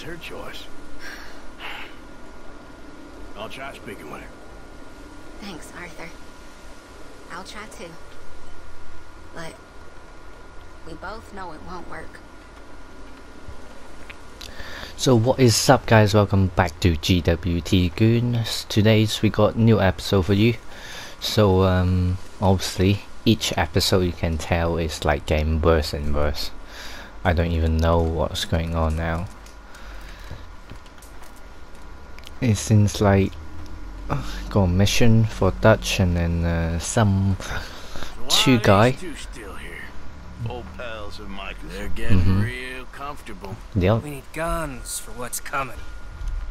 that's her choice. I'll try speaking with her. Thanks, Arthur. I'll try too. But we both know it won't work. So what is up guys, welcome back to GWT Goons. Today's we got new episode for you. So um obviously each episode you can tell is like getting worse and worse. I don't even know what's going on now. It seems like uh, got a mission for Dutch and then uh, some two guy. Still here. Old pals of Micah's. They're getting Mhm. real comfortable. Yep, We need guns for what's coming.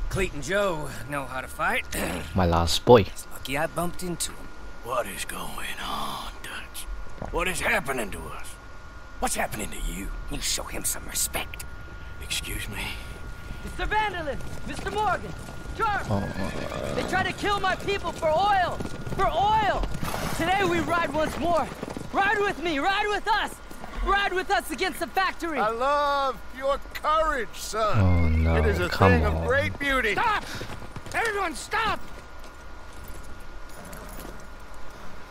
Cleet and Joe know how to fight. my last boy. It's lucky I bumped into him. What is going on, Dutch? What is happening to us? What's happening to you? You show him some respect. Excuse me? Mr. Van der Linde! Mr. Morgan! Charles! They try to kill my people for oil! For oil! Today we ride once more! Ride with me! Ride with us! Ride with us against the factory! I love your courage, son. Oh no, it is a come thing on. of great beauty. Stop! Everyone stop!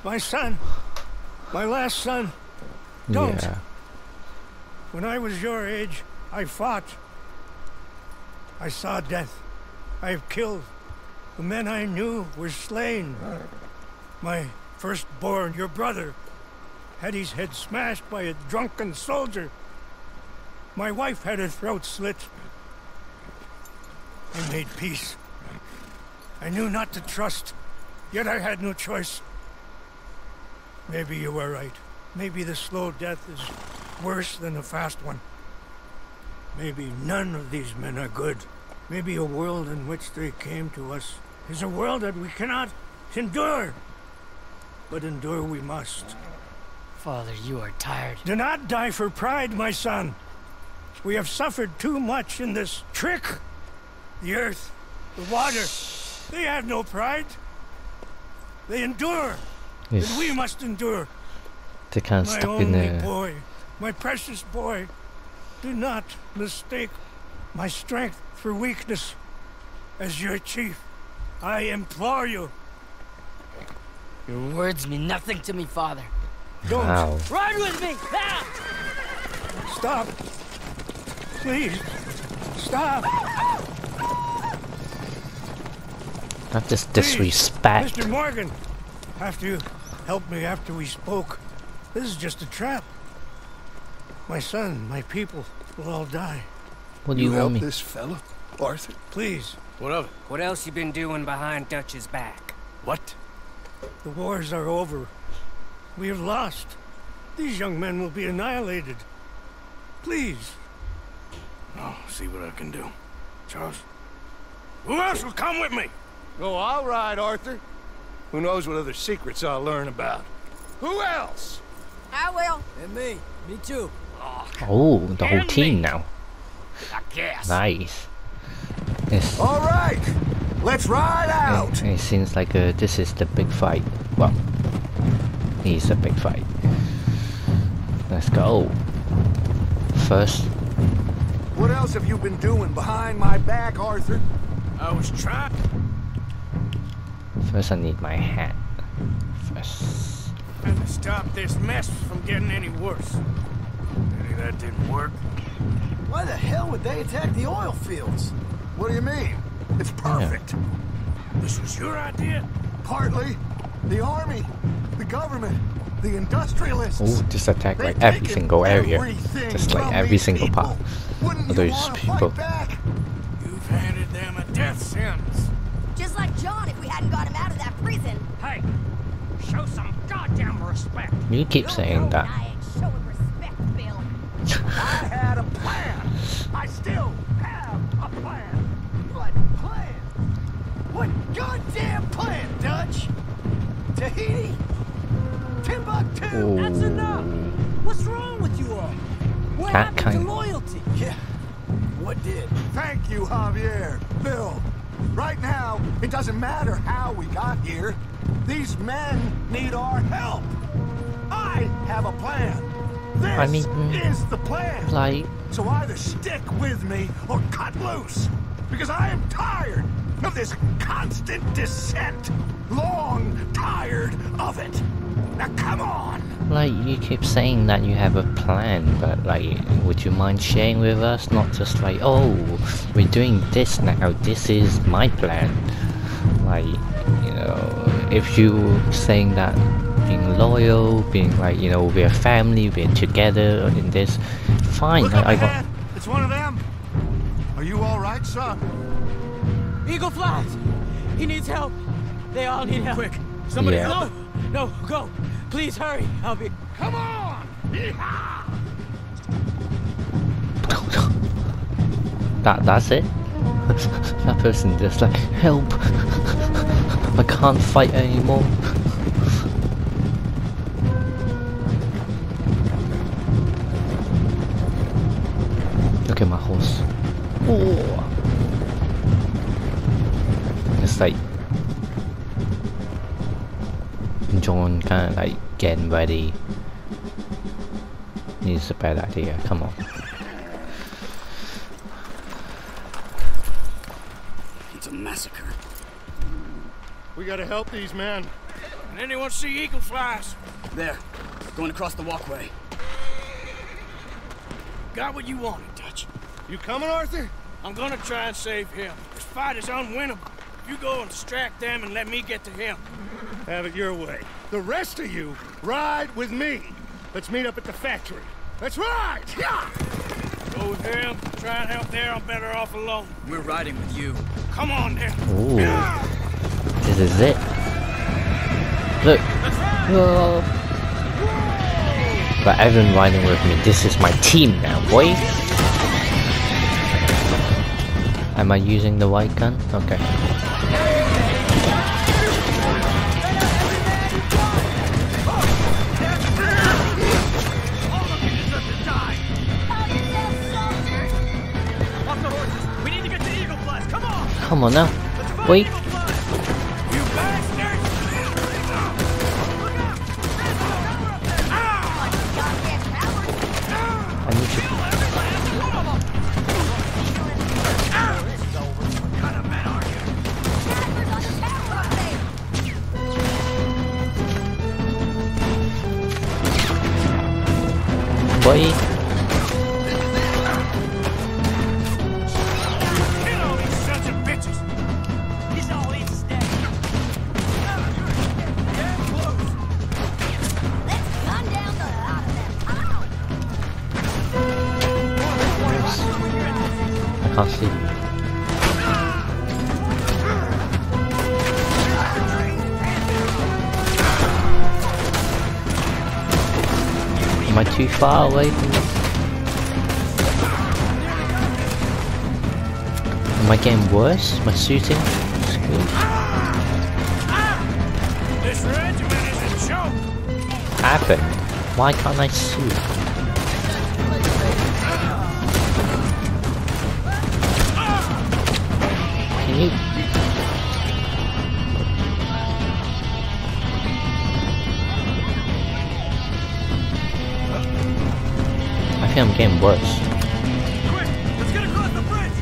My son. My last son. Don't. Yeah. When I was your age, I fought. I saw death. I have killed. The men I knew were slain. My firstborn, your brother, had his head smashed by a drunken soldier. My wife had her throat slit. I made peace. I knew not to trust, yet I had no choice. Maybe you were right. Maybe the slow death is worse than the fast one. Maybe none of these men are good. Maybe a world in which they came to us is a world that we cannot endure. But endure we must. Father, you are tired. Do not die for pride, my son. We have suffered too much in this trick. The earth, the water, they have no pride. They endure, It's, and we must endure. they kind of My stuck in only there. boy, my precious boy, do not mistake my strength for weakness. As your chief, I implore you, Your words mean nothing to me, Father. don't Wow. Ride with me! Now! stop. Please, stop. Not just Please, disrespect. Mr. Morgan, after you helped me after we spoke, this is just a trap. My son, my people will all die. What do you, want help me? this fella, Arthur? Please, What of it? What else you been doing behind Dutch's back? What? the wars are over. We have lost. These young men will be annihilated. Please, I'll see what I can do. Charles? Who else will come with me? Oh, all right, Arthur. Who knows what other secrets I'll learn about? Who else? I will. And me. Me too. Oh, the whole team now. I guess. Nice. It's, All right, let's ride out. it, it seems like uh, this is the big fight. Well, he's a big fight. Let's go. First, What else have you been doing behind my back, Arthur? I was trying. first I need my hat. First. Trying to stop this mess from getting any worse. Maybe that didn't work. Why the hell would they attack the oil fields? What do you mean? It's perfect. This was your idea? Partly, the army, the government, the industrialists. Oh, just attack like every single area. Just like every single people. part Wouldn't of you those people. Fight back? You've handed them a death sentence. Just like John if we hadn't got him out of that prison. Hey, show some goddamn respect. You keep No, saying no, that. I had a plan. I still have a plan. What plan? What goddamn plan, Dutch? Tahiti? Timbuktu? That's enough! What's wrong with you all? What That happened kind- to loyalty? Yeah. What did? Thank you, Javier, Bill, Right now, it doesn't matter how we got here. These men need our help. I have a plan. This I mean, is the plan. Like, So either stick with me or cut loose. Because I am tired of this constant descent. Long tired of it. Now come on. like you keep saying that you have a plan, but like, would you mind sharing with us? Not just like, oh, we're doing this now. This is my plan. Like, you know, if you saying that being loyal, being like, you know, we're family, we're together in this, fine. Look I, I got. ahead. It's one of them. Are you all right, son? Eagle flies! He needs help! They all need help. Quick! Somebody Yeah. help! No, no, go! Please hurry! I'll be. Come on! Yeehaw! That that's it. that person just like help. I can't fight anymore. John kind of like getting ready. It's a bad idea. Come on. It's a massacre. We gotta help these men. Can anyone see eagle flies? There, going across the walkway. Got what you wanted, Dutch. You coming, Arthur? I'm gonna try and save him. This fight is unwinnable. You go and distract them and let me get to him. Have it your way. The rest of you, ride with me. Let's meet up at the factory. Let's ride! Yeah! Go with them. Try and help there. I'm better off alone. We're riding with you. Come on, then. Ooh. This is it. Look. Whoa. But everyone riding with me. This is my team now, boy. Am I using the white gun? Okay. Come on! Come on far away from this? Am I getting worse? My shooting? Screwed. This regiment is a joke! Happened. Why can't I shoot? Think worse. Quick! Let's get across the bridge!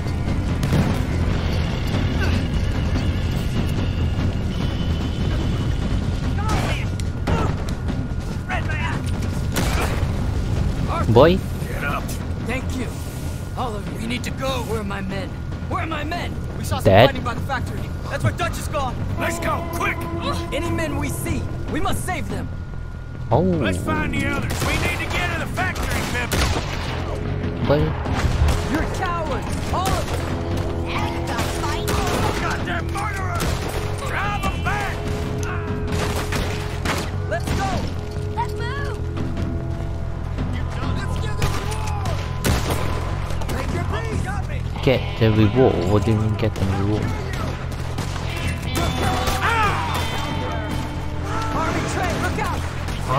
Boy, Get up! Thank you! All of you. We need to go! Where are my men? Where are my men? We saw some Dead. fighting by the factory. That's where Dutch is gone. Let's go, quick! Any men we see, we must save them. oh, Let's find the others. We need to get to the factory, Pip. Boy, You're cowards, all of you. Goddamn murderer! Drive them back! Let's go. Let's move! Oh, get the reward. What do you mean get the reward? Ah! Army train, look out.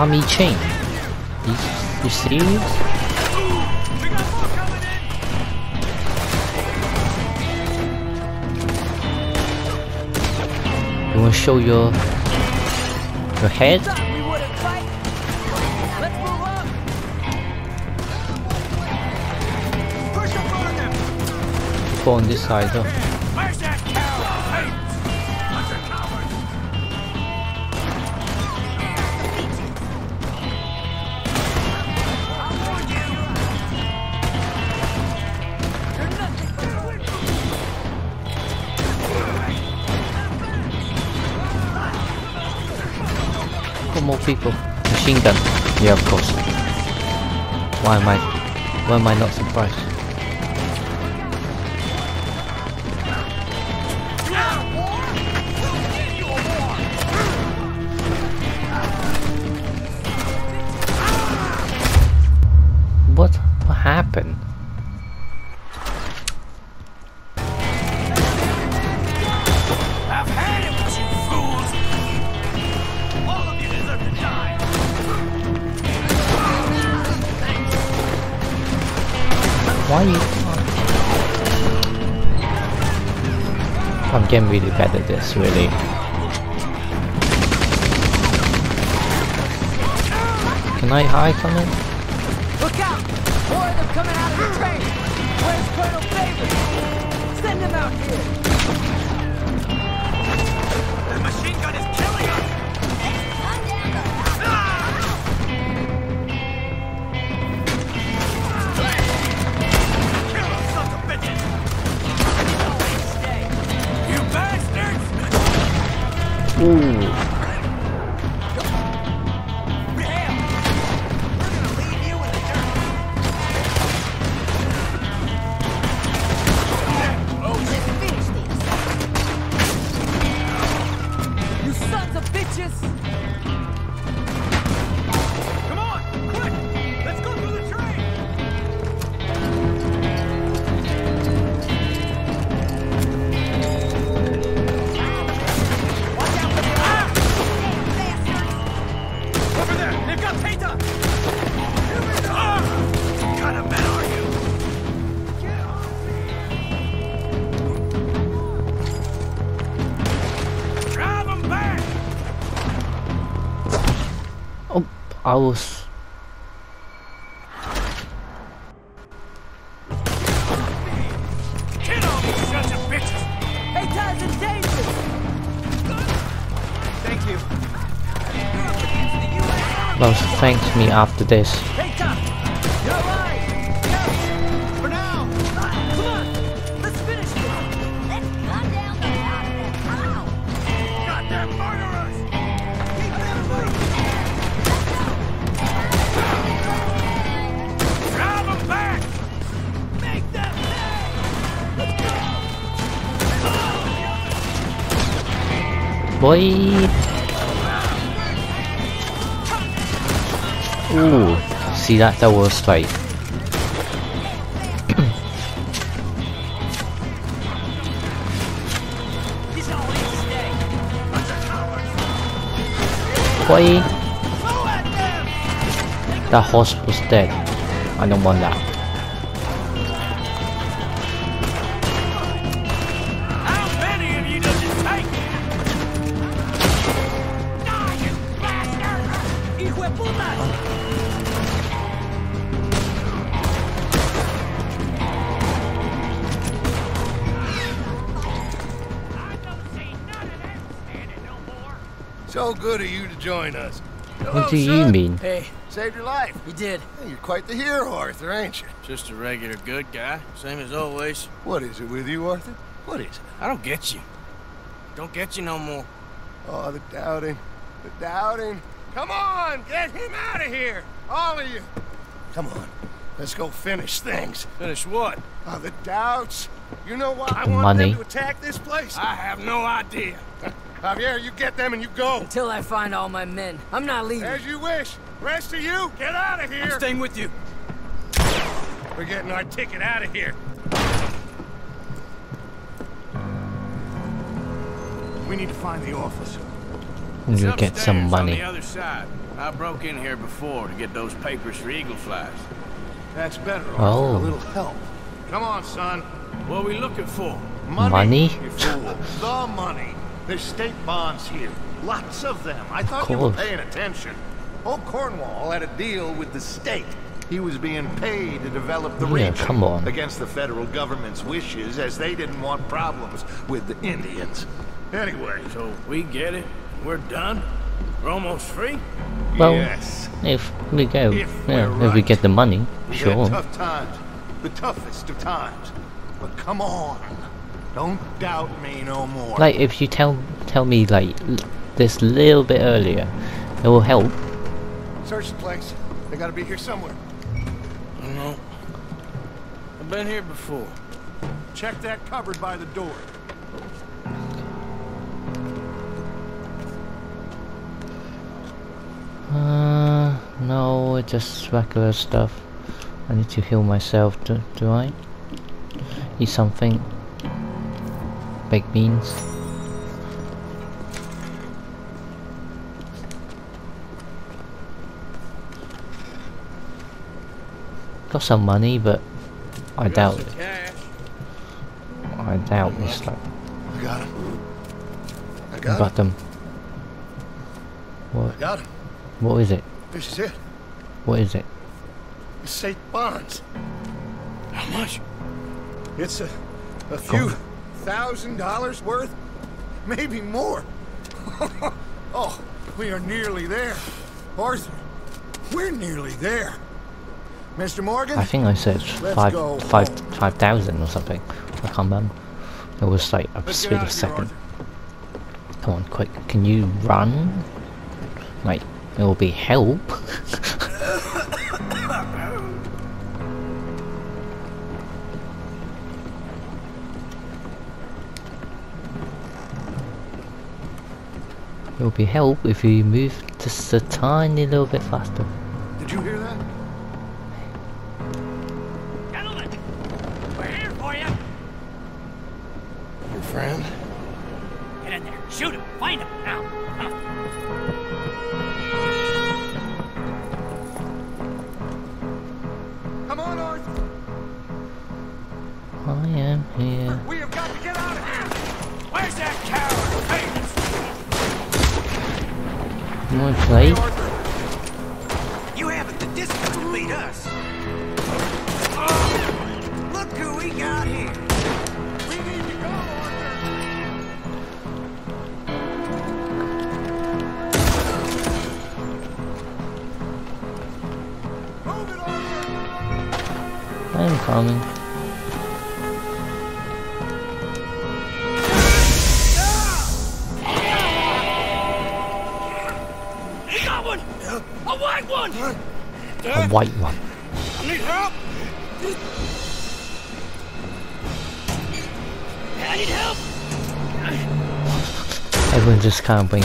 Army chain. You, you serious? Wanna show your your head? Go on this side though. Machine gun. Yeah, of course. Why am I why am I not surprised? Getting really at this, really. Can I hide from it? Look out! More of them coming out of the train. Where's Colonel? Send him out here. You. Well, thanks me after this. Boy. Ooh, see that? That was like. Boy. That horse was dead. I don't want that. Join us. Hello, What do you son. mean? Hey, Saved your life. you did. Hey, You're quite the hero, Arthur, ain't you? Just a regular good guy, same as always. What is it with you, Arthur? What is it? I don't get you. Don't get you no more. Oh, the doubting. The doubting. Come on, get him out of here. All of you. Come on. Let's go finish things. Finish what? Oh, the doubts. You know why I want money. them to attack this place? I have no idea. Javier, you get them and you go. Until I find all my men. I'm not leaving. As you wish. Rest of you, get out of here. I'm staying with you. We're getting our ticket out of here. We need to find the officer. And you get some money. On the other side. I broke in here before to get those papers for Eagle Flies. That's better. Oh. A little help. Come on, son. What are we looking for? Money. Money? You fool. the money. There's state bonds here. Lots of them. I thought you were paying attention. Old Cornwall had a deal with the state. He was being paid to develop the Yeah, region come on. against the federal government's wishes as they didn't want problems with the Indians. Anyway, So we get it. We're done. We're almost free. Well, yes. if we go, If yeah, we're if we get the money, We sure. had tough times. The toughest of times. But come on. Don't doubt me no more. Like if you tell tell me like l- this little bit earlier, it will help. Search the place. They gotta be here somewhere. No. I've been here before. Check that cupboard by the door. Uh, no, it's just regular stuff. I need to heal myself. Do, do I? Eat something baked beans. Got some money, but I doubt it. I doubt this. Like, I got him. I got, got them. What? I got him. What is it? This is it. What is it? It's eight bonds. How much? It's a, a few. $1,000 worth? Maybe more. oh, we are nearly there. Arthur, we're nearly there. Mr. Morgan? I think I said five, 5,000 or something. I can't remember. It was like a Let's split of second. Come on, quick. Can you run? Like, it will be help. It will be help if you move just a tiny little bit faster. Did you hear that? On, play. You haven't the distance to beat us. Oh, look who we got here. We need to go, Arthur. Move it, Arthur. I'm coming. Can't win.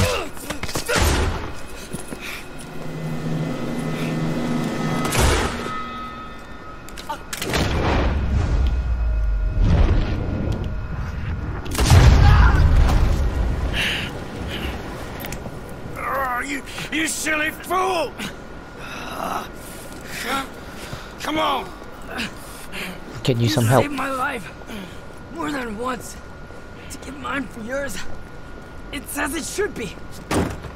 Oh, you, you silly fool! Come on! Get you some help. saved my life more than once. To give mine for yours, it's as it should be.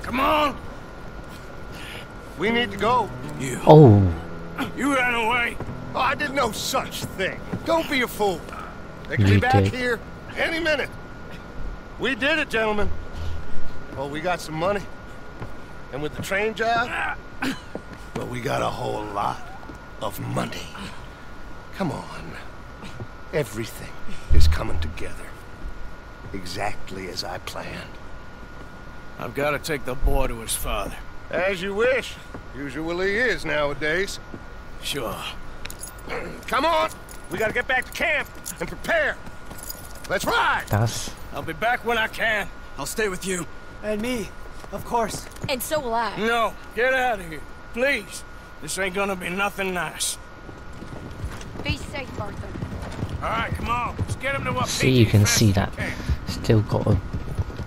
Come on! We need to go. Oh, You ran away. Oh, I did no such thing. Don't be a fool. They could You be back did. here any minute. We did it, gentlemen. Well, we got some money. And with the train job, well, we got a whole lot of money. Come on. Everything is coming together. Exactly as I planned. I've got to take the boy to his father. As you wish. Usually is nowadays. Sure. Come on. We gotta get back to camp and prepare. Let's ride. that's I'll be back when I can. I'll stay with you. And me, of course. And so will I. No, get out of here. Please. This ain't gonna be nothing nice. Be safe, Arthur. All right, come on. Let's get him to what see you can see that we still got a,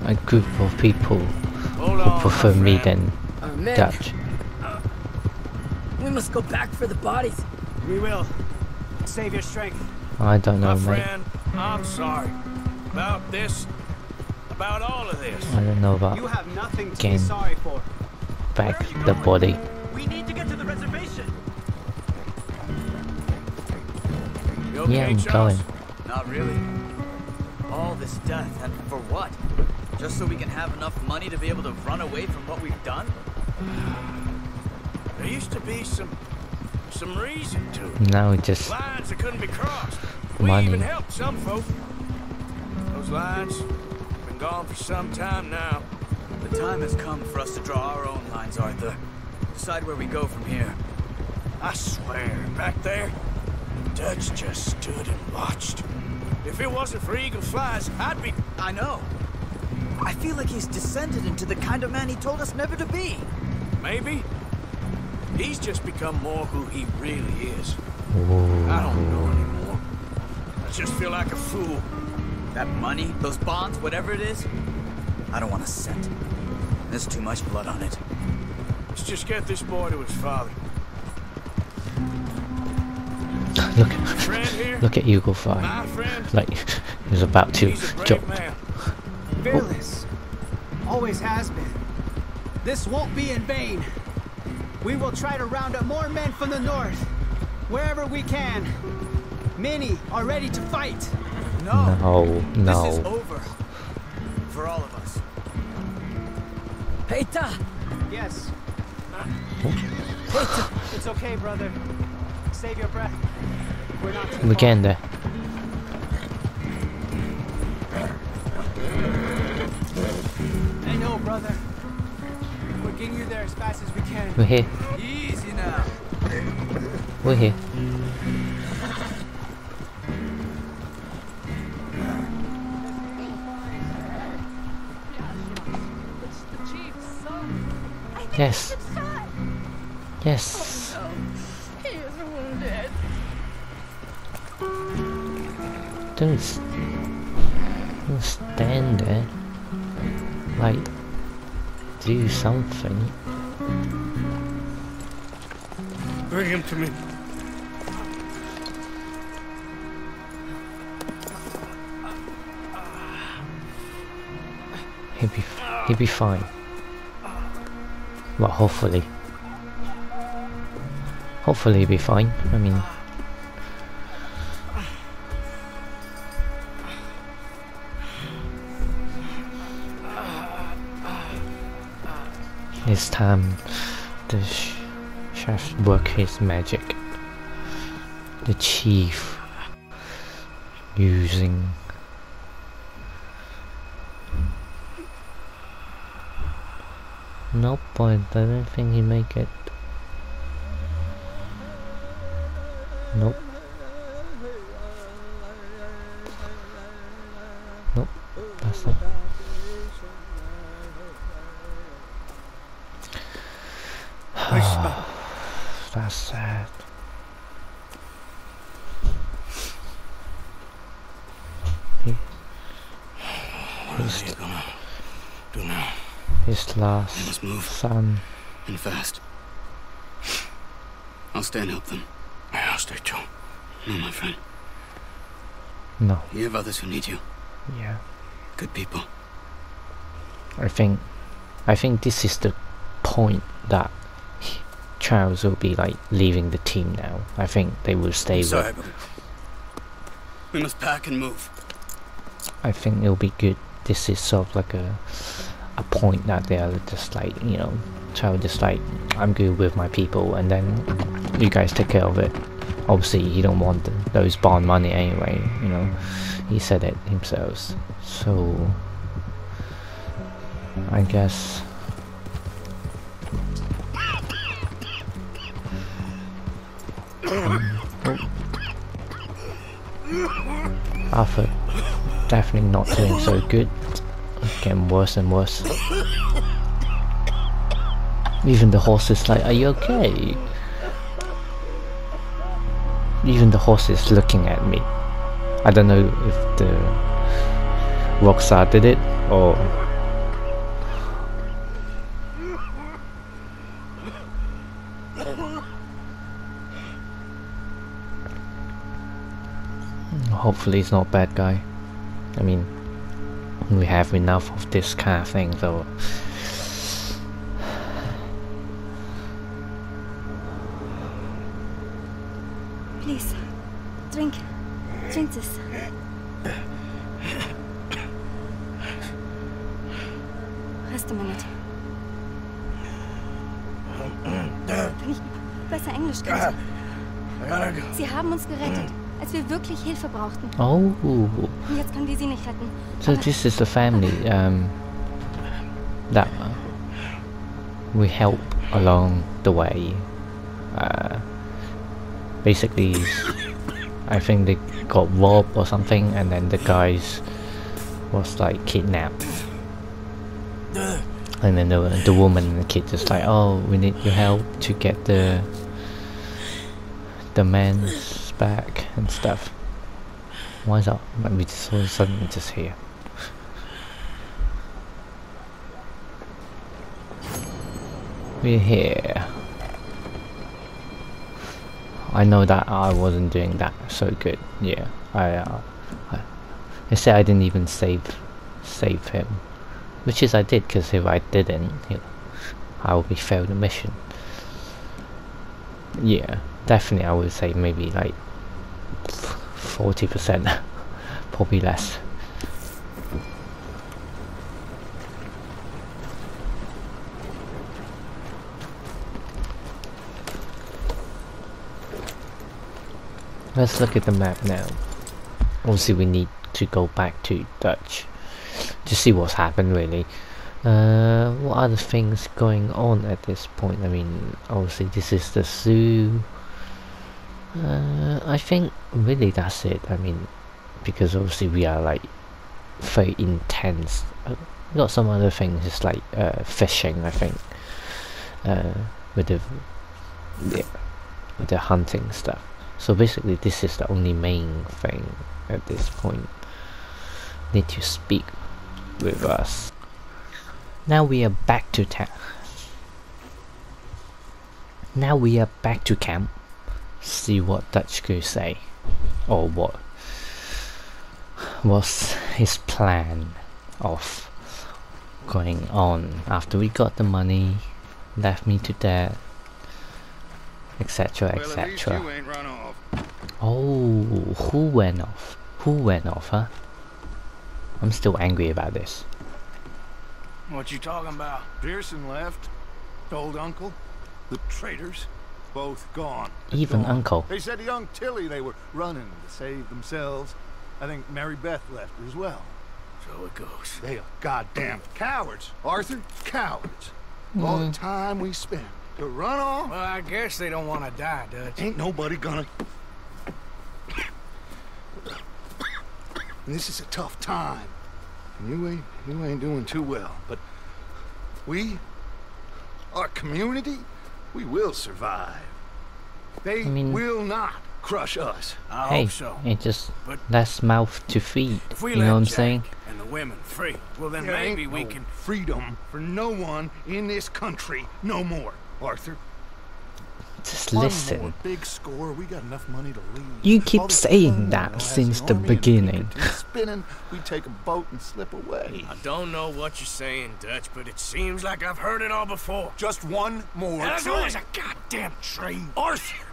a group of people Hold who prefer me than Uh, Dutch. we must go back for the bodies. We will. Save your strength. I don't know, My mate. friend, I'm sorry. About this, about all of this. I don't know about You have nothing to Game. be sorry for. back the body. We need to get to the reservation. You okay, Yeah, I'm Charles? going. Not really. All this death, and for what? Just so we can have enough money to be able to run away from what we've done? There used to be some some reason to. Now it just Lines that couldn't be crossed. We Money. even helped some folk. Those lines have been gone for some time now. The time has come for us to draw our own lines, Arthur. Decide where we go from here. I swear, back there, Dutch just stood and watched. If it wasn't for Eagle Flies, I'd be. I know. I feel like he's descended into the kind of man he told us never to be. Maybe. He's just become more who he really is. I don't know oh. anymore. I just feel like a fool. That money, those bonds, whatever it is, I don't want a cent. There's too much blood on it. Let's just get this boy to his father. look look at Eagle Fly. my Like he's about to he's a brave jump. man. Fearless. Always has been. This won't be in vain. We will try to round up more men from the north. Wherever we can. Many are ready to fight. No. No, This is over. For all of us. Peter! Yes. It's okay, brother. Save your breath. We're not too We're far. getting there. Brother. We're getting you there as fast as we can. We're here. Easy now. We're here. Yes. Yes. He is wounded. Don't do something. Bring him to me. He'll be, he'll be fine. Well, hopefully. Hopefully he'll be fine. I mean, it's time the sh chef work his magic. The chief using Nope, I don't think he make it. Nope. Nope, that's it. that's sad. He, his, Do now. His last must move. son. And fast. I'll stay and help them. I'll stay too. No, my friend. No, You have others who need you. yeah. Good people. I think I think this is the point that he- Charles will be like leaving the team now. I think they will stay I'm with sorry, but we must pack and move. I think it'll be good. This is sort of like a a point that they are just like, you know, Charles just like I'm good with my people and then you guys take care of it. Obviously he don't want those bond money anyway, you know. He said it himself. So I guess Arthur definitely not doing so good. Getting worse and worse. Even the horse is like, are you okay? Even the horse is looking at me. I don't know if the Rockstar did it or Hopefully he's not a bad guy. I mean, we have enough of this kind of thing. So so this is the family um, that we help along the way. Uh, basically, I think they got robbed or something, and then the guys was like kidnapped. And then the, the woman and the kid just like, oh, we need your help to get the the man's back and stuff. Why is that? Let me just all of a sudden just here. We're here. I know that I wasn't doing that so good. Yeah, I. Uh, I, I said I didn't even save save him, which is I did because if I didn't, you know, I would be failed the mission. Yeah, definitely I would say maybe like forty percent, probably less. Let's look at the map now. Obviously we need to go back to Dutch to see what's happened really. Uh, what other things going on at this point? I mean, obviously this is the zoo. Uh, I think really that's it. I mean, because obviously we are like very intense. Uh, got some other things, just like uh, fishing. I think uh, with the yeah, with the hunting stuff. So basically, this is the only main thing at this point. Need to speak with us. Now we are back to town. Now we are back to camp. See what Dutch could say, or what was his plan of going on after we got the money, left me to death, etc. Well, at least etc. you ain't run off. Oh, who went off? Who went off, huh? I'm still angry about this. What you talking about? Pearson left. Old uncle. The traitors. Both gone. Even Gone. uncle. They said young Tilly they were running to save themselves. I think Mary Beth left as well. So it goes. They are goddamn cowards, Arthur. Cowards. Mm. All the time we spend to run off. Well, I guess they don't want to die, Dutch. Ain't nobody gonna. And this is a tough time. And you ain't you ain't doing too well. But we, our community, we will survive. They I mean- will not crush us. I hey, hope so. it just But- less mouth to feed. If we You let know what I'm Jack saying? and the women free, well then There maybe ain't we no can. freedom for no one in this country no more, Arthur. Just listen. big score. We got enough money to leave. You keep All saying that since the army beginning. Spinning, we take a boat and slip away. I don't know what you're saying, Dutch, but it seems like I've heard it all before. Just one more. There's train. always a goddamn train. Arthur.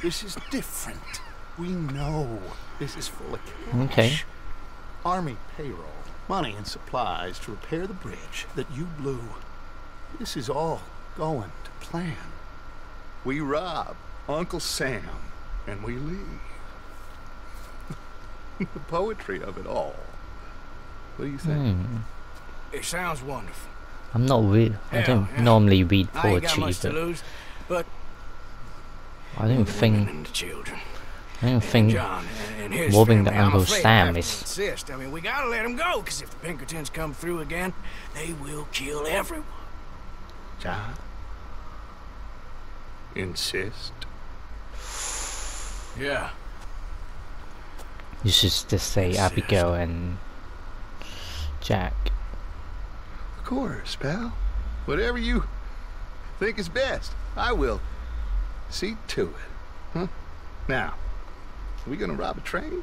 This is different. We know this is full of cash. Okay. Army payroll, money and supplies to repair the bridge that you blew. This is all going to plan. We rob Uncle Sam and we leave. the poetry of it all. What do you think? Hmm. It sounds wonderful. I'm not read. I don't yeah. normally read I ain't got poetry, much to but lose, but I don't think the children. I don't think John and, and his robbing the family, I'm Uncle Sam is- Insist. I mean, we gotta let him go, because if the Pinkertons come through again, they will kill everyone. John? Insist? Yeah. you should just say Insist. Abigail and Jack. Of course, pal. Whatever you think is best, I will see to it. Huh? Now, are we gonna rob a train?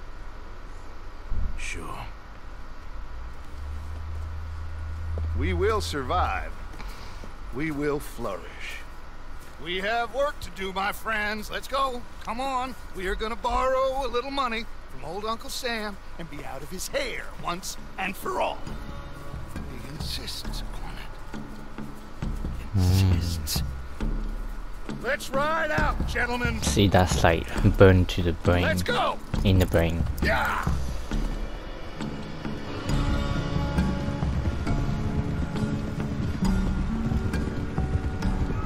Sure. We will survive. We will flourish. We have work to do, my friends. Let's go. Come on. We are gonna borrow a little money from old Uncle Sam and be out of his hair once and for all. He insists upon it. Insists. Let's ride out, gentlemen. See, that's like burned to the brain. Let's go. In the brain. Yeah.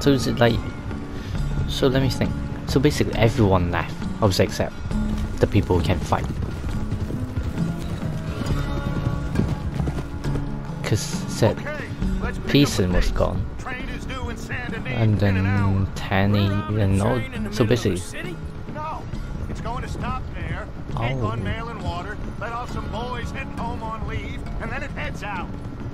So is it like? So let me think. So basically, everyone left, obviously except the people who can fight. Because said Pearson was gone, and then Tanny and all. So basically, No, it's going to stop there. Take Oh. on mail and water. Let off some boys heading home on leave, and then it heads out.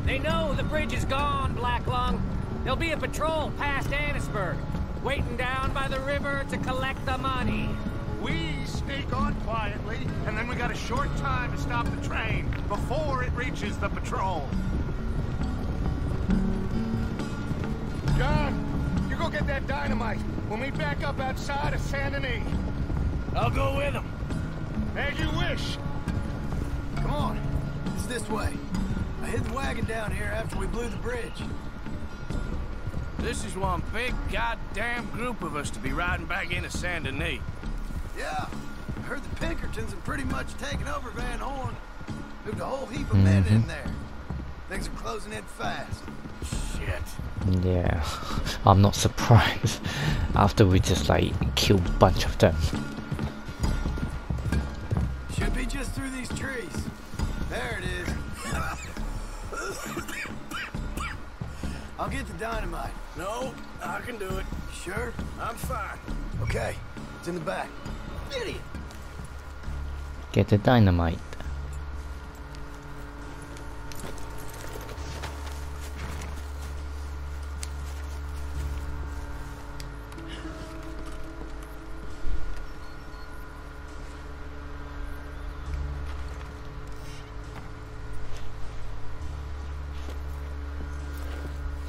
They know the bridge is gone, Black Lung. There'll be a patrol past Annesburg, waiting down by the river to collect the money. We sneak on quietly, and then we got a short time to stop the train before it reaches the patrol. John, you go get that dynamite. We'll meet back up outside of Saint Denis. I'll go with him. As you wish. Come on. It's this way. I hid the wagon down here after we blew the bridge. This is one big goddamn group of us to be riding back into Saint Denis. Yeah. I heard the Pinkertons have pretty much taken over Van Horn. Moved a whole heap of men mm-hmm. in there. Things are closing in fast. Shit. yeah, I'm not surprised. After we just like killed a bunch of them. Should be just through these trees. There it is. I'll get the dynamite. No, I can do it. Sure? I'm fine. Okay, it's in the back. Idiot. Get the dynamite.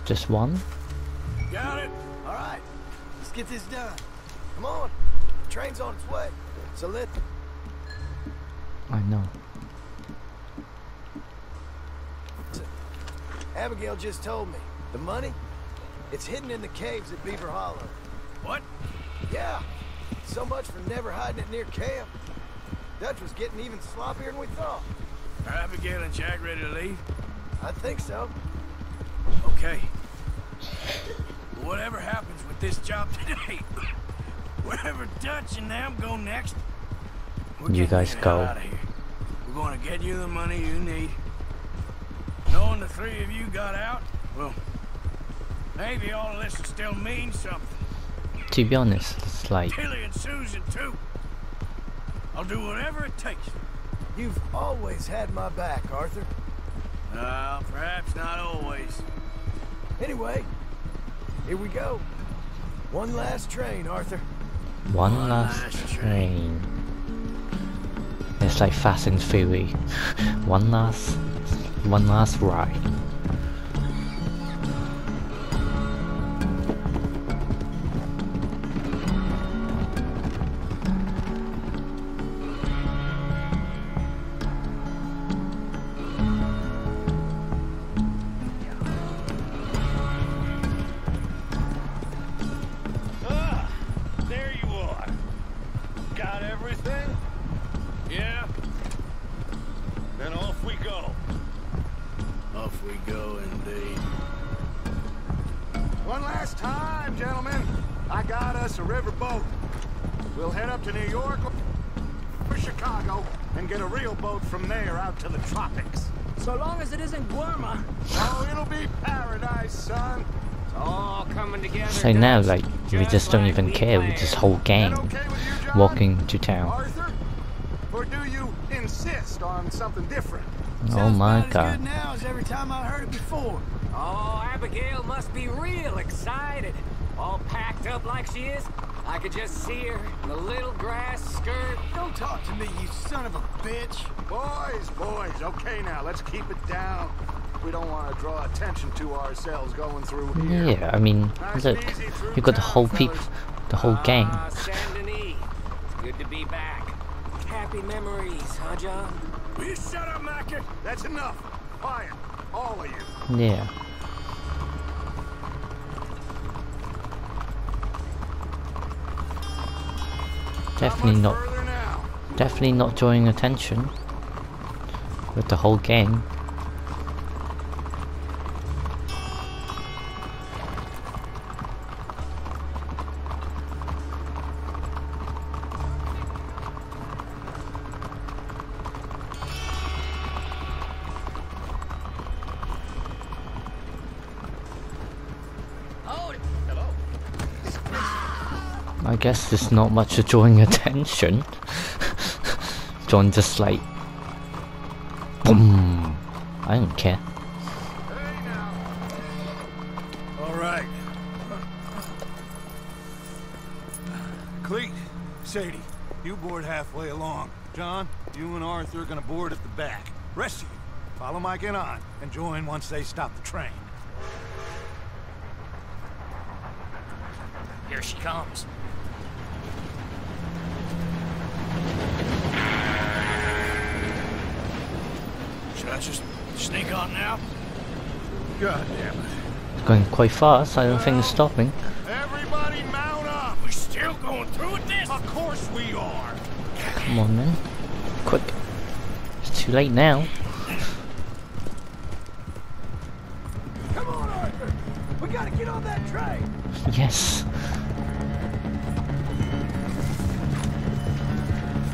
Just one? Let's get this done. Come on. The train's on its way. So let. I know. Abigail just told me. The money? It's hidden in the caves at Beaver Hollow. What? Yeah. So much for never hiding it near camp. Dutch was getting even sloppier than we thought. Are Abigail and Jack ready to leave? I think so. Okay. Whatever happens with this job today, wherever Dutch and them go next, we're You guys go. out of here. We're going to get you the money you need. Knowing the three of you got out, well, maybe all of this will still mean something. To be honest, it's like Tilly and Susan, too. I'll do whatever it takes. You've always had my back, Arthur. Uh, perhaps not always. Anyway, here we go. One last train, Arthur. one last train. It's like Fast and Fury. one last, one last ride. Got everything? Yeah, Then off we go. off we go indeed. One last time, gentlemen. I got us a river boat. We'll head up to New York or Chicago and get a real boat from there out to the tropics. So long as it isn't Guarma. Oh, it'll be paradise, son. It's all coming together. So now, like, we just don't even care. We planned. just whole gang walking to town. Or do you insist on something different? Oh my god. now as every time I heard it before. Oh, Abigail must be real excited. All packed up like she is. I could just see her in the little grass skirt. Don't talk to me, you son of a bitch. Boys, boys, okay now, let's keep it down. We don't want to draw attention to ourselves going through here. Yeah, I mean, look, you got the whole people, the whole ah, gang. Denis. It's good to be back. Happy memories, huh, John? Will you shut up, Mackie? That's enough. Quiet. All of you. Yeah. Definitely not. Definitely not drawing attention with the whole gang. Guess there's not much of drawing attention. John just like boom. I don't care. All right. Cleet, Sadie, you board halfway along. John, you and Arthur are gonna board at the back. Rest of you, follow Mike and on, and join once they stop the train. Here she comes. Just sneak on now? God damn it. It's going quite fast, I don't think it's stopping. Everybody mount up! We're still going through with this? Of course we are! Come on then. Quick. It's too late now. Come on, Arthur! We gotta get on that train! Yes.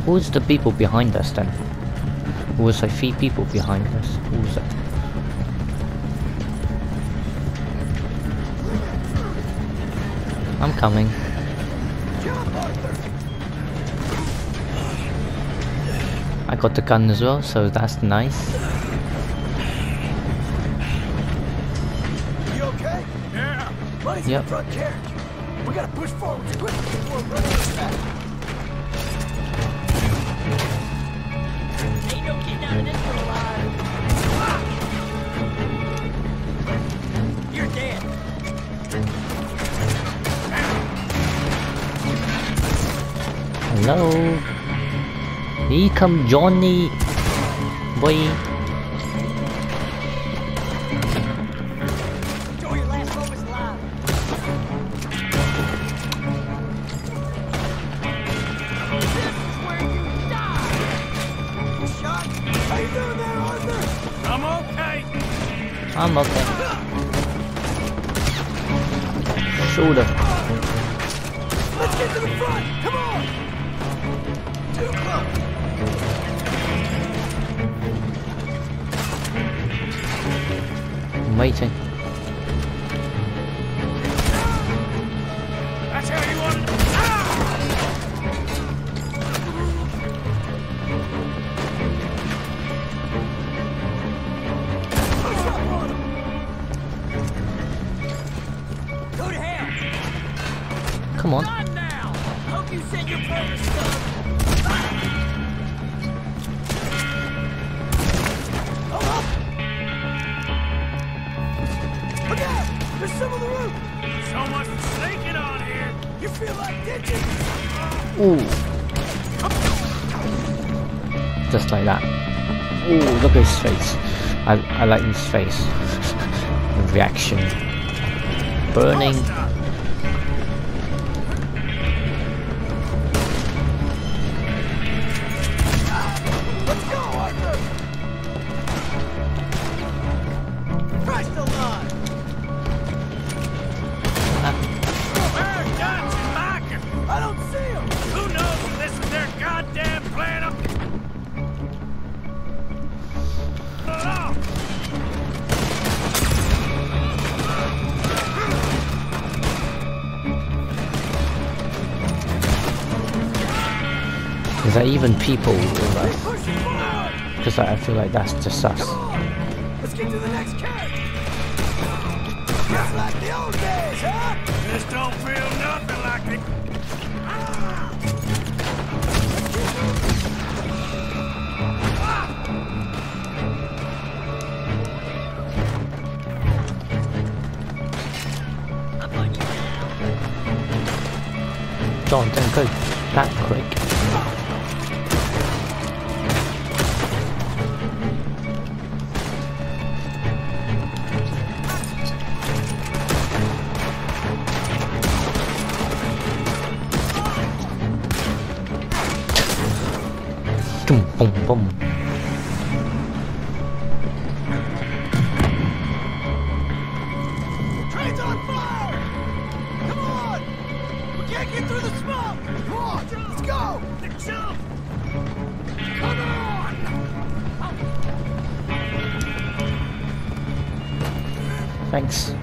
Who's the people behind us then? Who was like three people behind us? Who was that? I'm coming. I got the gun as well, so that's nice. You okay? Yeah. Buddy's Yep. in the front carriage. We gotta push forward quick before it runs us back. Hello. Here come Johnny. Boy. Face. Boom, boom, boom. Train's on fire! Come on! We can't get through the smoke! Come on, let's go! Jump! Come on! Thanks.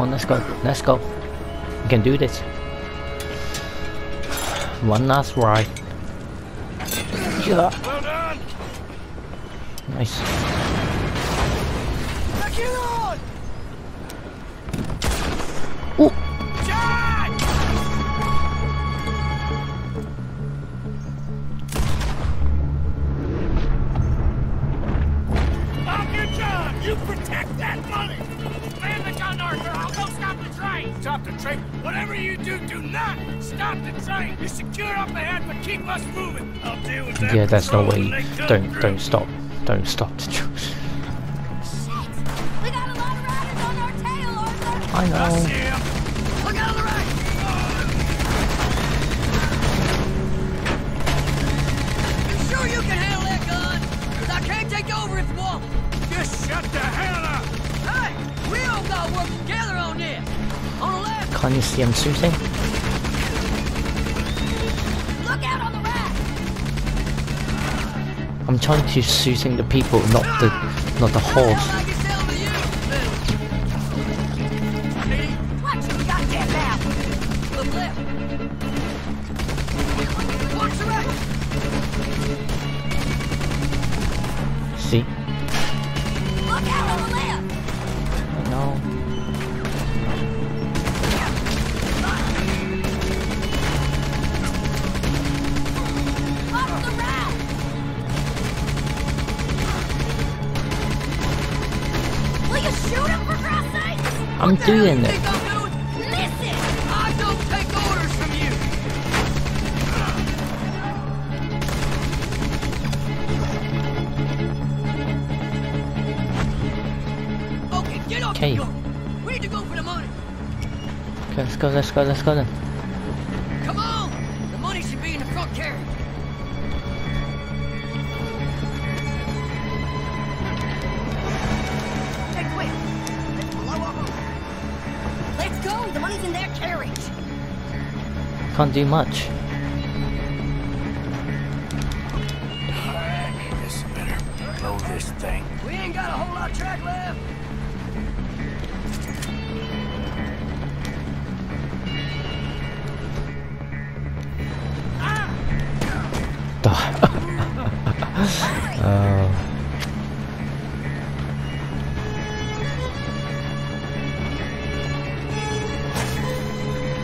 On, let's go. Let's go. We can do this. One last ride. Yeah. Well done! Nice. There's no way. Don't don't stop. Don't stop the tr- We got a lot of riders on our tail, Arthur! I I see him! The trying to shooting the people, not the not the horse. You. Okay, get off Okay. the gun. We need to go for the money. Okay, let's go, let's go, let's go then. Do much. This better blow this thing. We ain't got a whole lot of track left.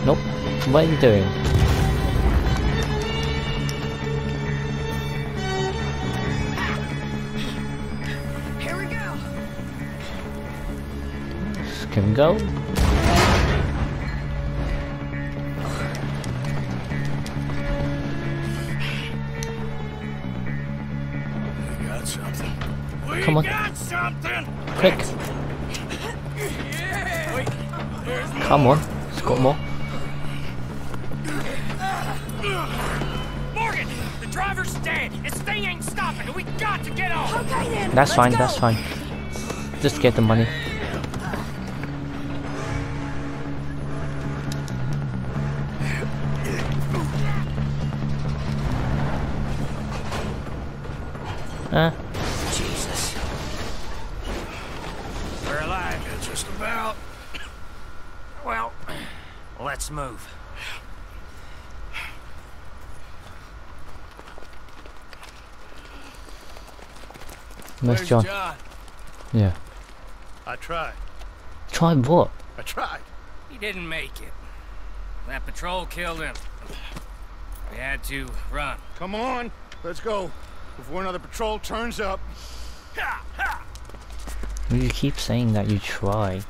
nope. What are you doing? Go? We got Come on. Quick. Wait, there's more. Come on. Let's got more. Morgan, the driver's dead. This thing ain't stopping. We got to get off. Okay then! That's let's fine, go. that's fine. Just get the money. Where's Where's John? John? Yeah. I tried. Tried what? I tried. He didn't make it. That patrol killed him. We had to run. Come on, let's go. Before another patrol turns up. Ha, ha. You keep saying that you try.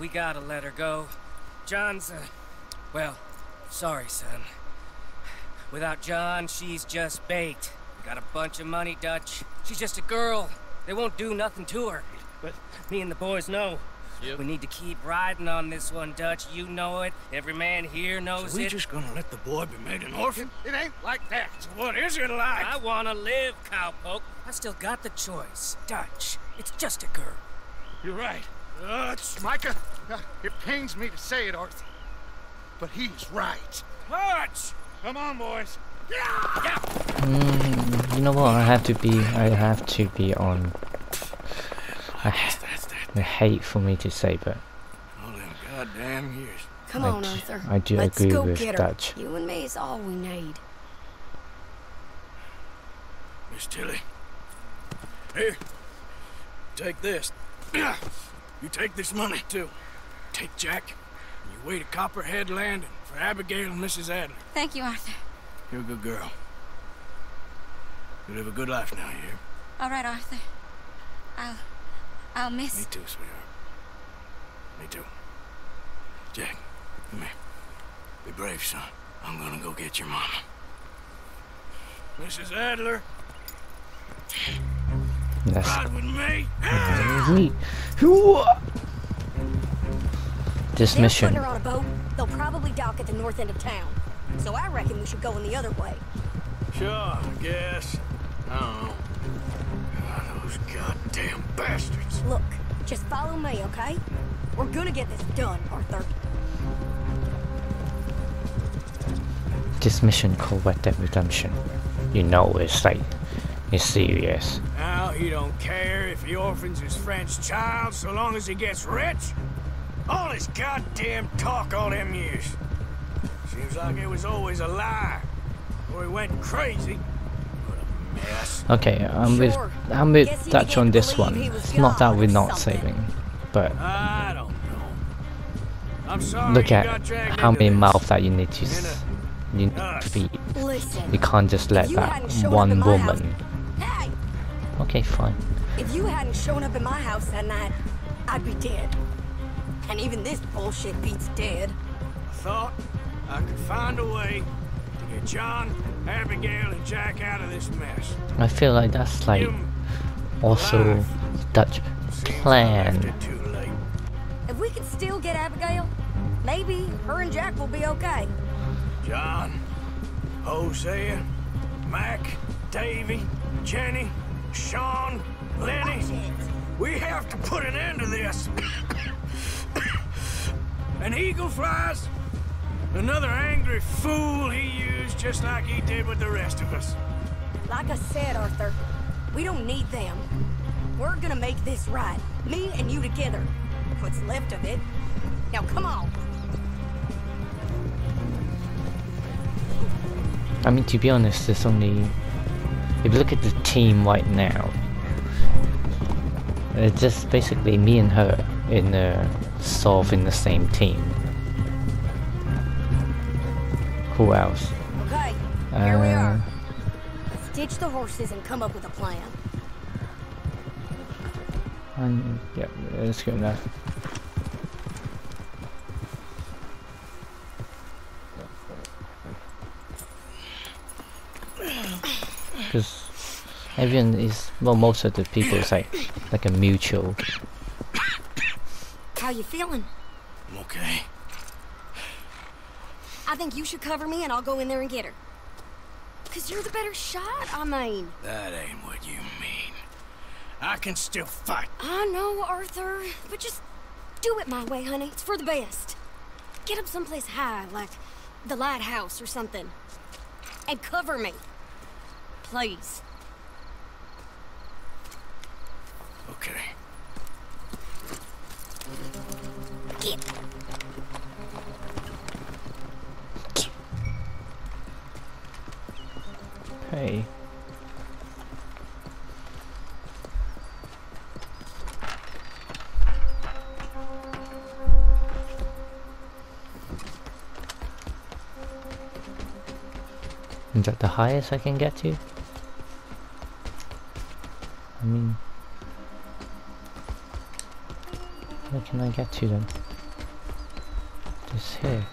We gotta let her go. John's, uh, well, sorry, son. Without John, she's just baked. Got a bunch of money, Dutch. She's just a girl. They won't do nothing to her. But me and the boys know. We need to keep riding on this one, Dutch. You know it. Every man here knows So we it. just gonna let the boy be made an orphan? It ain't like that. So what is it like? I wanna live, cowpoke. I still got the choice. Dutch, it's just a girl. You're right. Dutch. Micah, uh, it pains me to say it, Arthur. But he's right. Dutch! Come on, boys. Mm, you know what? I have to be. I have to be on. I, I hate for me to say, but All them goddamn years. Come on, Arthur. I do Let's agree go with get her. Dutch. You and me is all we need. Miss Tilly. Here. Take this. You take this money, too. Take Jack, and you wait at Copperhead Landing for Abigail and Mrs. Adler. Thank you, Arthur. You're a good girl. You live a good life now, you hear? All right, Arthur. I'll, I'll miss. Me too, sweetheart. Me too. Jack, come here. Be brave, son. I'm gonna go get your mama. Mrs. Adler, That's ride with me. me. Hoo-ah! This They're mission. Her on a boat. They'll probably dock at the north end of town. So I reckon we should go in the other way. Sure, I guess. I don't know. God, those goddamn bastards. Look, just follow me, okay? We're gonna get this done, Arthur. This mission called Red Dead Redemption. You know it's like it's serious. Now he don't care if he orphans his friend's child so long as he gets rich. All his goddamn talk all them years. Seems like it was always a lie. Or he went crazy. What a mess. Okay, I'm with I'm with Guess Dutch on this one. It's not that we're not saving, but I don't know. I'm sorry look at how many mouths that you need to you need to feed. You can't just let that hadn't shown up in one my woman. Hey! Okay, fine. If you hadn't shown up in my house that night, I'd be dead. And even this bullshit beats dead. I thought I could find a way to get John, Abigail, and Jack out of this mess. I feel like that's like also Dutch plan. If we can still get Abigail, maybe her and Jack will be okay. John, Hosea, Mac, Davy, Jenny, Sean, Lenny. We have to put an end to this. an Eagle flies, another angry fool he used just like he did with the rest of us. Like I said, Arthur, we don't need them. We're gonna make this right. Me and you together. What's left of it. Now come on. I mean, to be honest, there's only. If you look at the team right now, it's just basically me and her in of in the same team. Who else? Okay, here we Uh, are. Ditch the horses and come up with a plan. And yeah, that's good enough. Because everyone is well, most of the people is like like a mutual. How you feeling? I'm okay. I think you should cover me and I'll go in there and get her. Cause you're the better shot, I mean. That ain't what you mean. I can still fight. I know, Arthur, but just do it my way, honey. It's for the best. Get up someplace high, like the lighthouse or something. And cover me. Please. Okay. Hey. Is that the highest I can get to? I mean... Where can I get to then? Just here.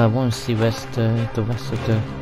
I want to see where's uh, the, the rest of the...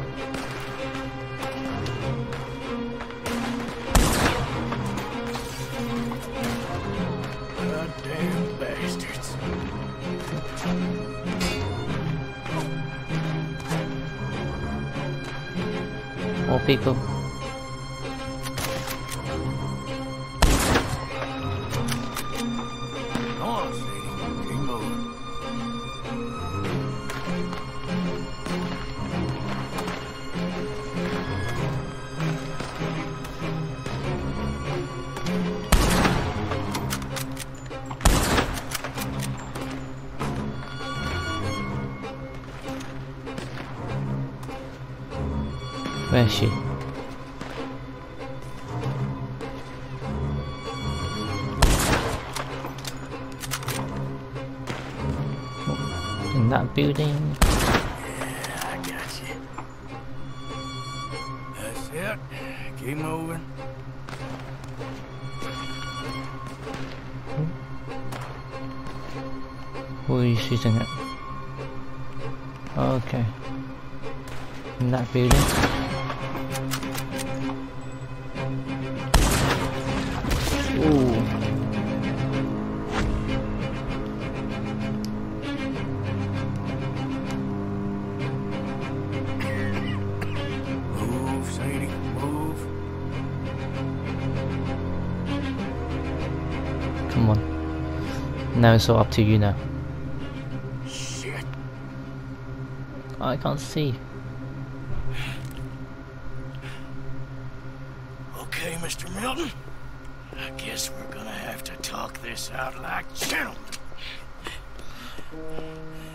building? On. Now it's all up to you now. Shit. I can't see. Okay, Mr. Milton. I guess we're gonna have to talk this out like gentlemen.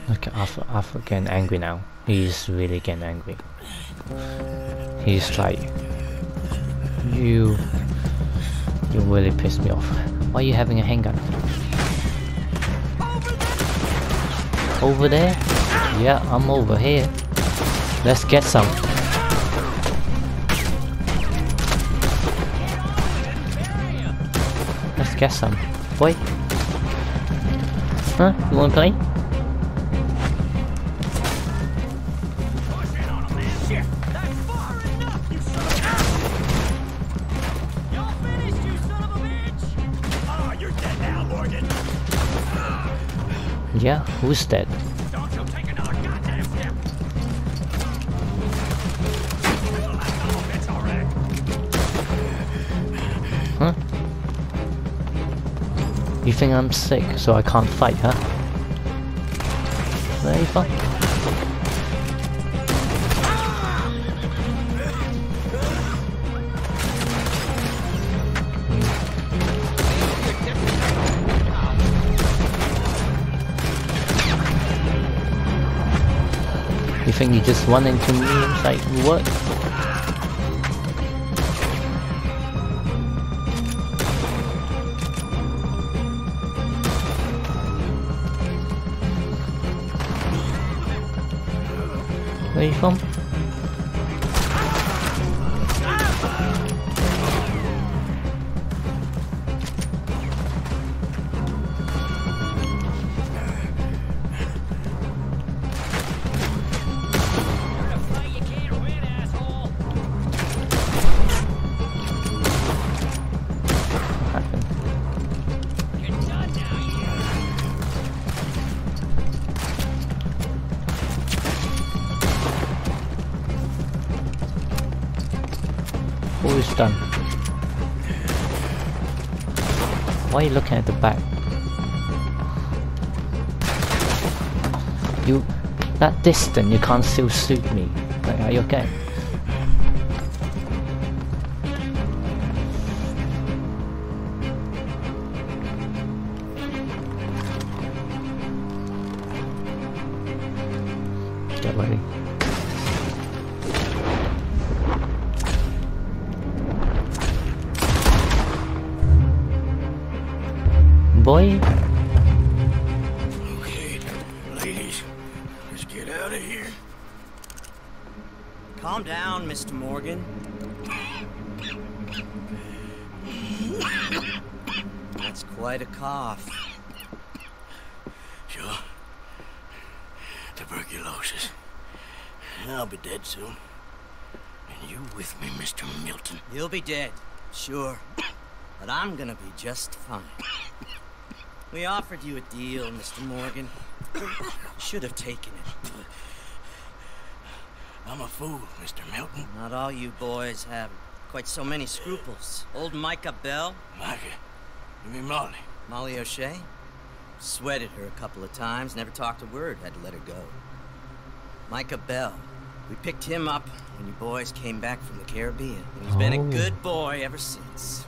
Look at Arthur, Arthur getting angry now. He's really getting angry. He's like, you, you really pissed me off. Why are you having a handgun? Over there? Yeah, I'm over here. Let's get some. Let's get some. Boy. Huh? You wanna play? Huh? You think I'm sick, so I can't fight, huh? There you. You think you just run into me and like, what? Where you from? Are you looking at the back? You, that distant, you can't still shoot me. Like, are you okay? Soon. And you with me, Mr. Milton. You'll be dead, sure. But I'm gonna be just fine. We offered you a deal, Mr. Morgan. Should have taken it. I'm a fool, Mr. Milton. Not all you boys have quite so many scruples. Old Micah Bell, Micah, you mean Molly? Molly O'Shea, sweated her a couple of times, never talked a word, had to let her go. Micah Bell, we picked him up when you boys came back from the Caribbean, and he's been Oh. a good boy ever since.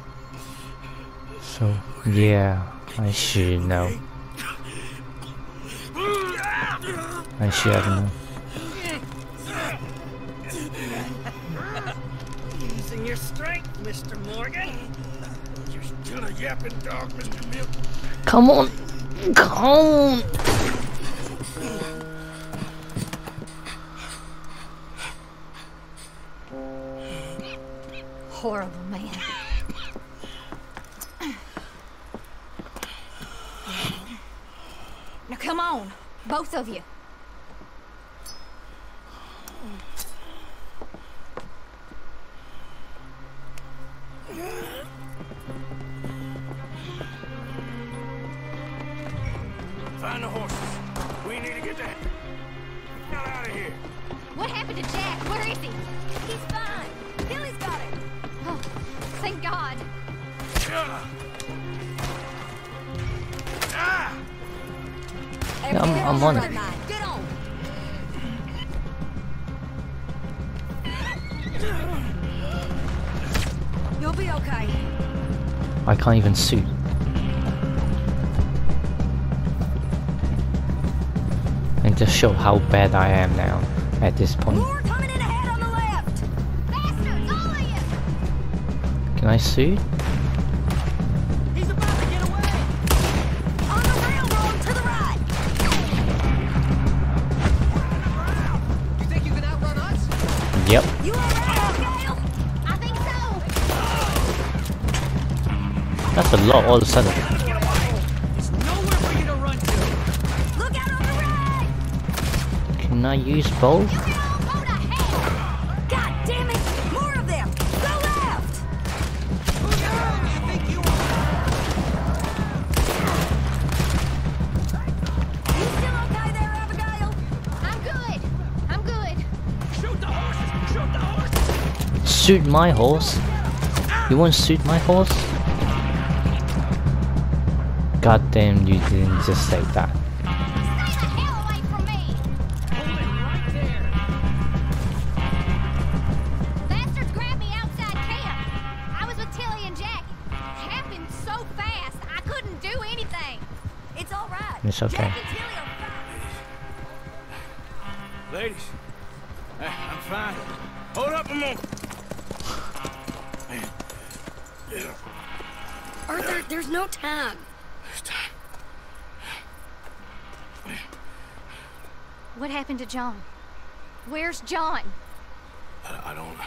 so yeah, I should know. I should have known. Using your strength, Mr. Morgan. You're still a yapping dog, Mr. Milton. Come on! Come on! Horrible man. Now come on, both of you. Find the horses. We need to get hell out of here. What happened to Jack? Where is he? God. Ah! Ah! Yeah, I'm, I'm on it. You'll be okay. I can't even shoot. And just show how bad I am now at this point. I shoot? He's about to get away! On the railroad to the right. You think you can outrun us? Yep. You all right, Abigail? I think so. That's a lot all of a sudden. There's nowhere for you to run to. Look out on the right. Can I use both? Shoot my horse? You won't shoot my horse? God damn, you didn't just say that. Stay the hell away from me! Bastards grabbed me outside camp. I was with Tilly and Jack. Happened so fast I couldn't do anything. It's alright. It's okay. To John? Where's John? I, I don't know.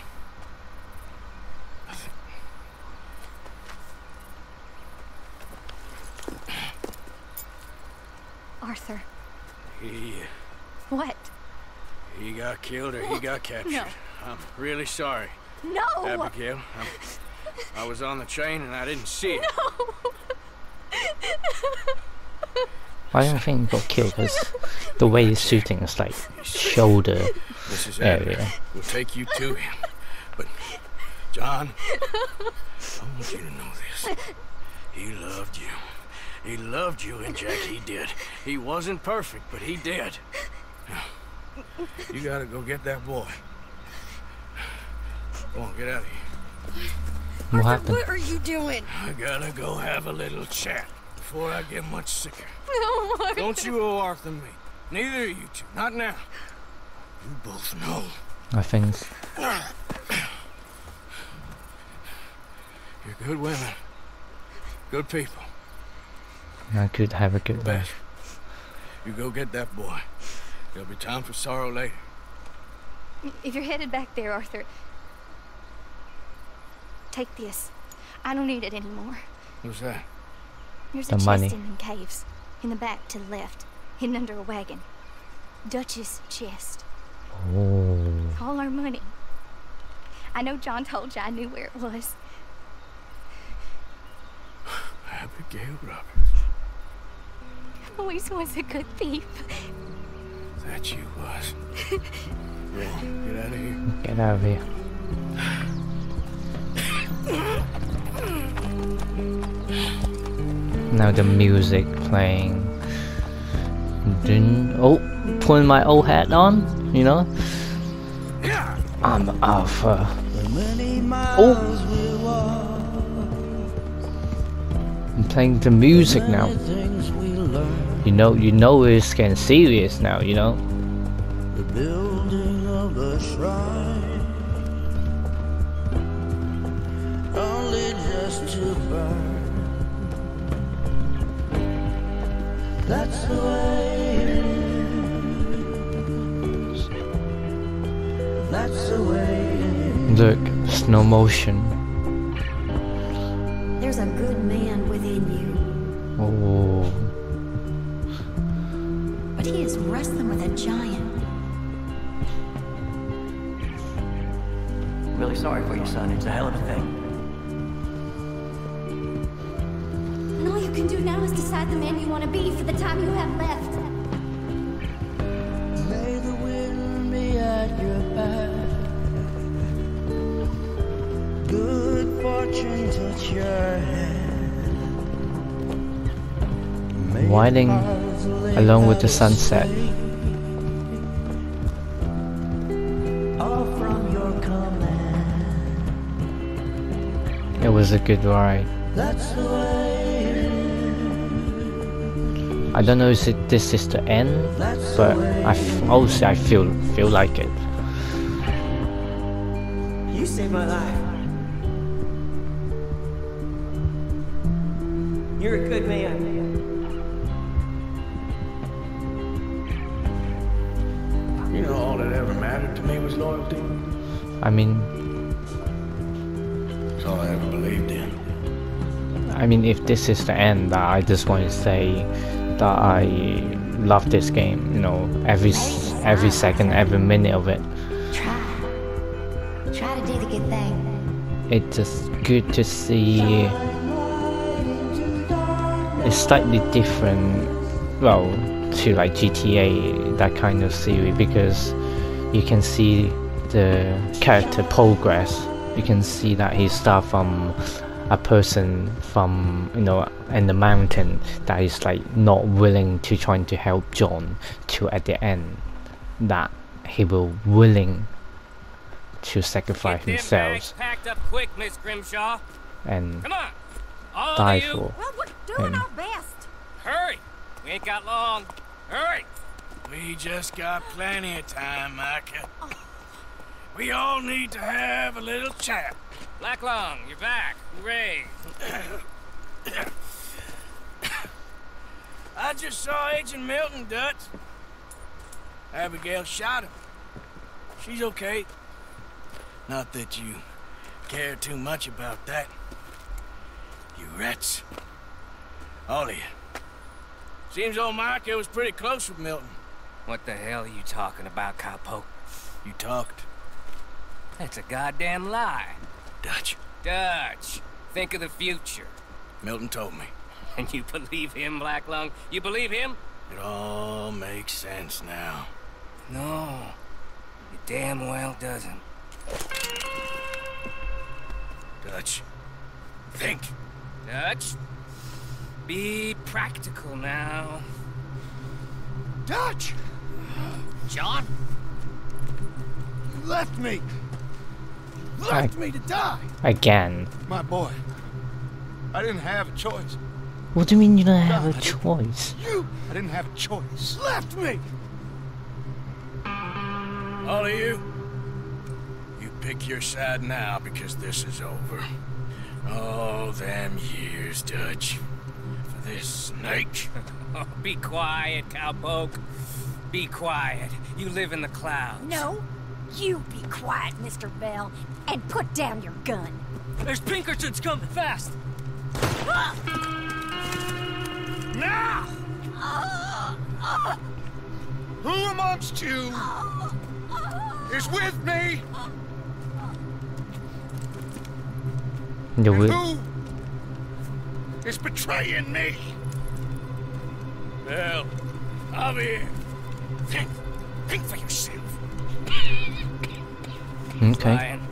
Arthur. He... What? He got killed or he oh, got captured. No. I'm really sorry. No! Abigail, I'm, I was on the train and I didn't see it. No! I don't think he got killed because the way he's shooting is like shoulder Mrs. area. Abigail, we'll take you to him. But, John, I want you to know this. He loved you. He loved you, and Jack, he did. He wasn't perfect, but he did. You gotta go get that boy. Come on, get out of here. What happened? What are you doing? I gotta go have a little chat before I get much sicker. No, Arthur. Don't you owe Arthur me. Neither of you two. Not now. You both know. I think You're good women. Good people. I could have a good life. You go get that boy. There'll be time for sorrow later. If you're headed back there, Arthur, take this. I don't need it anymore. What's that? There's The a chest money. in them caves, in the back to the left, hidden under a wagon. Dutch's chest. Oh. All our money. I know John told you I knew where it was. Abigail Roberts. Always was a good thief. That you was. Go on, get out of here. Get out of here. Now the music playing. Dun, oh, putting my old hat on, you know? I'm Arthur. Uh, oh! I'm playing the music now. You know, you know it's getting serious now, you know? The building of a shrine Only just to burn That's the way That's the way it is Look, slow motion. There's a good man within you, Oh. but he is wrestling with a giant. Really sorry for you, son. It's a hell of a thing. And all you can do now is decide the man you want to be for the time you have left. May the wind be at your Winding along with the sunset. It was a good ride. I don't know if this is the end, but I f- obviously I feel feel like it. You saved my life. This is the end, uh, I just want to say that I love this game. You know, every every second, every minute of it. Try. Try to do the good thing. It's just good to see. It's slightly different, well, to like GTA that kind of series because you can see the character progress you can see that he start from a person from you know in the mountain that is like not willing to trying to help John to at the end that he will willing to sacrifice himself packed up quick, Miss Grimshaw. and Come on. All die of you. for Well, we're doing him. our best. Hurry. We ain't got long. Hurry. We just got plenty of time, Micah. We all need to have a little chat. Black Lung, you're back. Hooray. I just saw Agent Milton, Dutch. Abigail shot him. She's okay. Not that you care too much about that. You rats. All of you. Seems old Micah was pretty close with Milton. What the hell are you talking about, cowpoke? You talked. That's a goddamn lie. Dutch. Dutch, think of the future. Milton told me. And you believe him, Black Lung? You believe him? It all makes sense now. No. It damn well doesn't. Dutch. Think. Dutch, be practical now. Dutch! John? You left me! You I- left me to die! again My boy. I didn't have a choice. what do you mean you didn't have a choice You I didn't have a choice. left me! All of you, you pick your side now because this is over. All them years, Dutch. For this snake. Oh, be quiet, cowpoke. Be quiet. You live in the clouds. No, you be quiet, Mr. Bell, and put down your gun. There's Pinkertons coming fast. Now! Who amongst you is with me? the And who is betraying me? Well, I'm here. Think, think for yourself. okay Lying.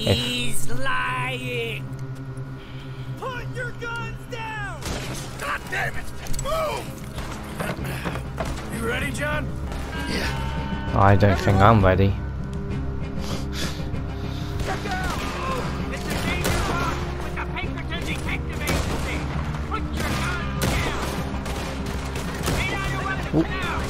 He's lying. Put your guns down! God damn it! Move! You ready, John? Yeah. I don't think I'm ready It's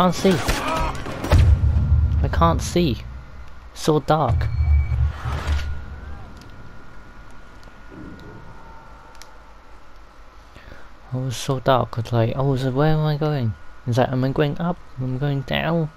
can't see. I can't see. It's So dark. I was so dark, I was like, where am I going? Is that, am I going up? Am I going down?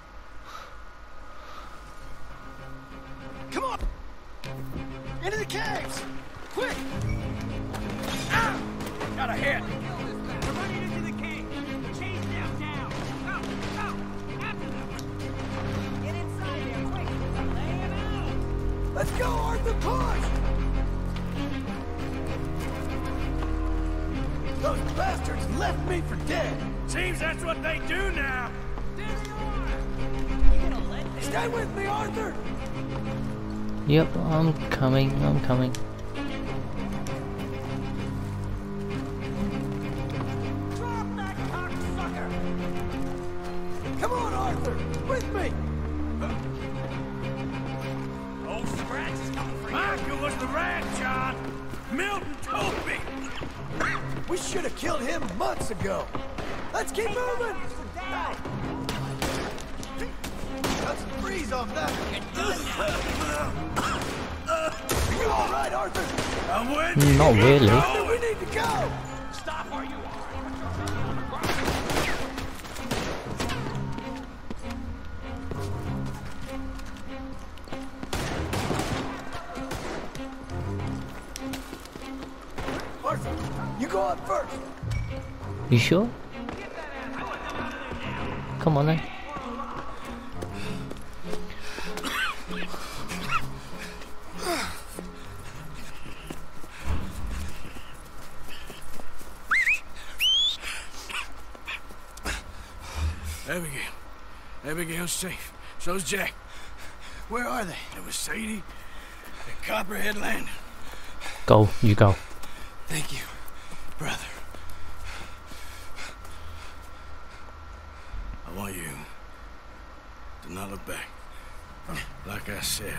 Not really. We need to go! Stop where you are. You go up first. You sure? Come on then. Abigail's safe. So's Jack. Where are they? It was Sadie at Copperhead Landing. Go, you go. Thank you, brother. I want you to not look back. Like I said.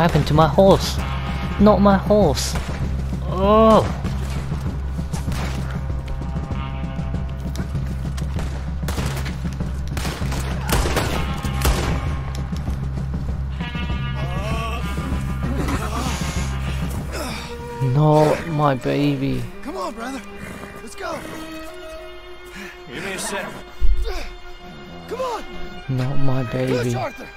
What happened to my horse? Not my horse. Oh. Not my baby. Come on, brother. Let's go. Give me a sec. Come on. Not my baby. Arthur. Arthur!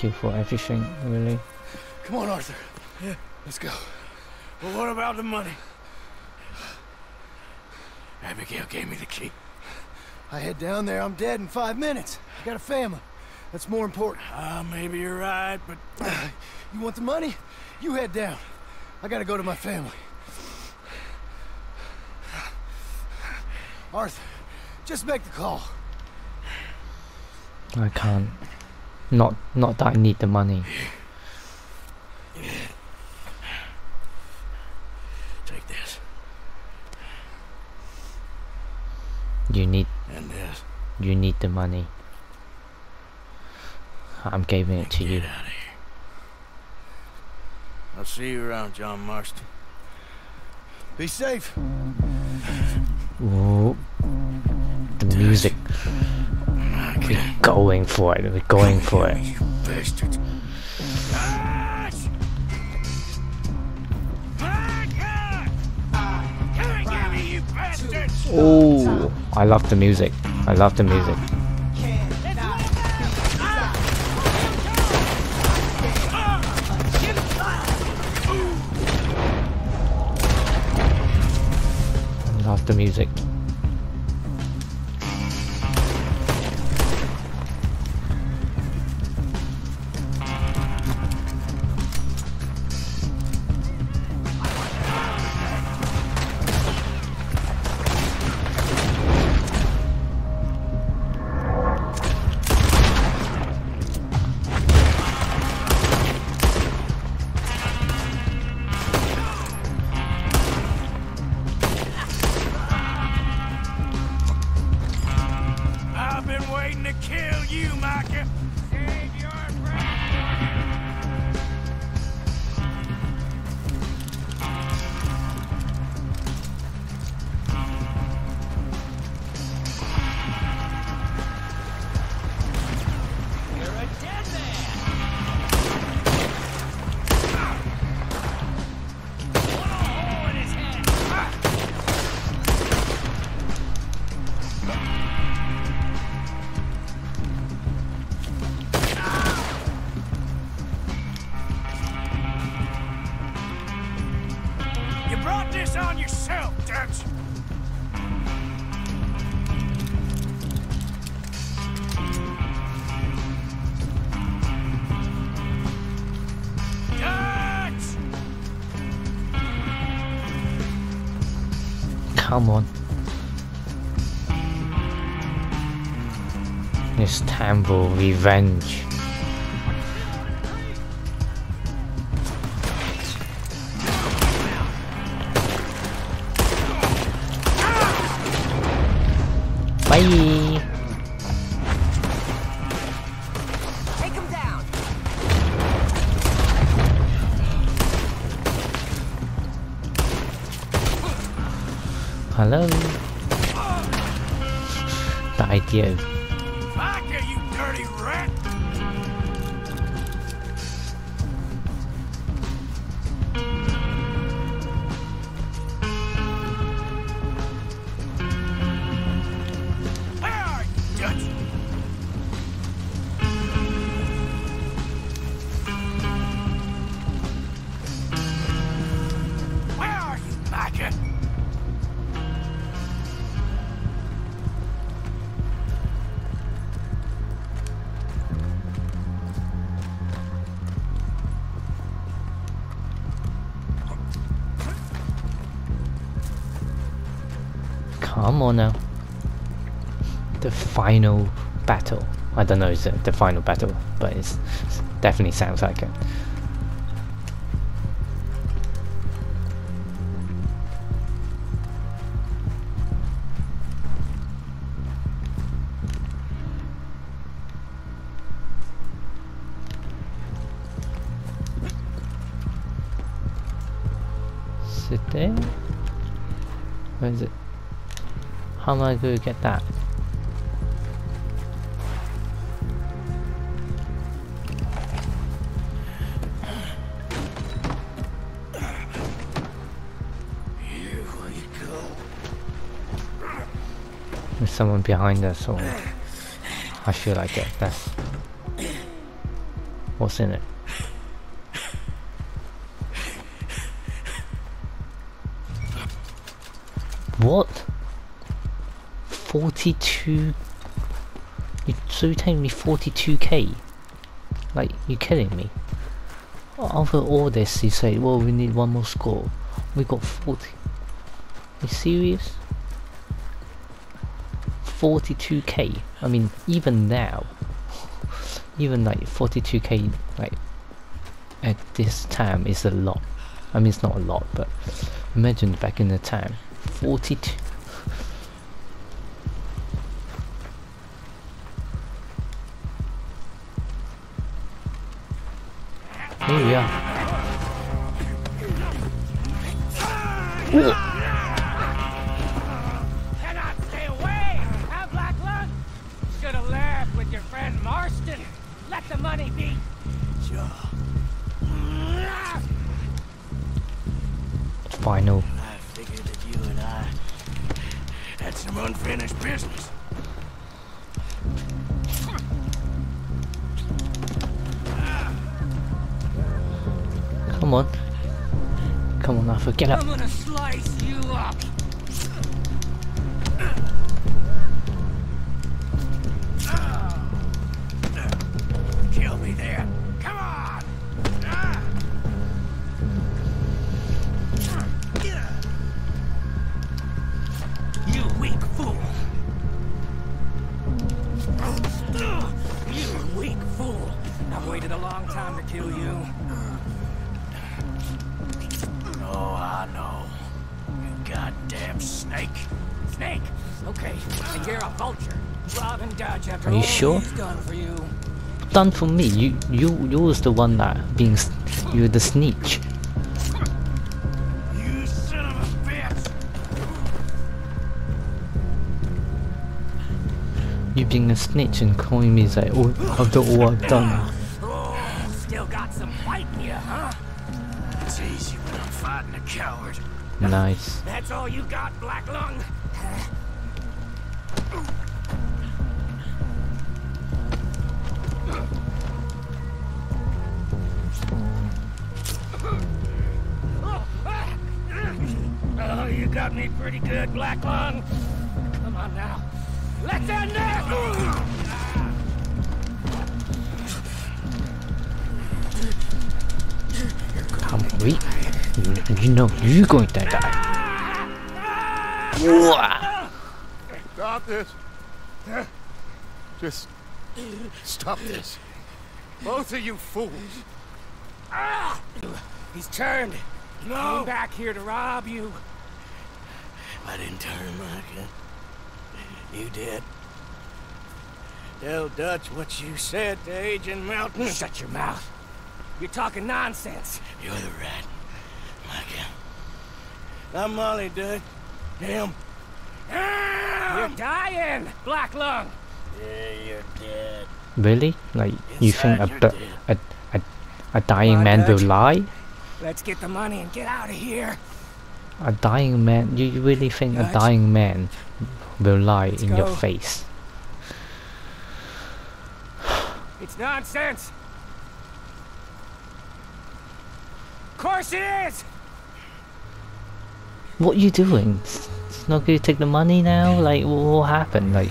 Thank you for everything, really. Come on, Arthur. Yeah, let's go. Well, what about the money? Abigail gave me the key. I head down there, I'm dead in five minutes. I got a family. That's more important. Ah, maybe you're right, but You want the money? You head down. I gotta go to my family. Arthur, just make the call. I can't. Not, not that I need the money. Take this. You need. And this. You need the money. I'm giving it to Get you. I'll see you around, John Marston. Be safe. Ooh, the music. We're going for it. We're going for it. Oh, I love the music. I love the music. I love the music. Revenge. Bye. Take him down. Hello. The idea. On now. The final battle. I don't know if it's the final battle, but it's definitely sounds like it. To get that? There's someone behind us or I feel like it. That's what's in it. 42 you, so you're telling me 42k like you're kidding me? After all this you say well we need one more score. We got 40 you serious? 42k I mean even now even like 42k like at this time is a lot. I mean it's not a lot but imagine back in the time 42 yeah. Sure? done for you. Me. You you you was the one that being you're the snitch. You son of a bitch. You being a snitch and calling me like, oh, I've done all I've done. Oh, still got some fight in you, huh? It's easy when I'm fighting a coward. Nice. That's all you got, Black You fools. Ah! He's turned. He came back here to rob you. I didn't turn, Micah. You did. Tell Dutch what you said to Agent Milton. Shut your mouth. You're talking nonsense. You're the rat, Micah. I'm Molly, Dutch. Him. You're dying, Black Lung. Yeah, you're dead. Really? Like you think a, a, a, a dying man will lie? Let's get the money and get out of here. A dying man? You really think a dying man will lie Let's in your face? It's nonsense. Of course it is. What are you doing? It's not going to take the money now? Like, wh- what happened? Like,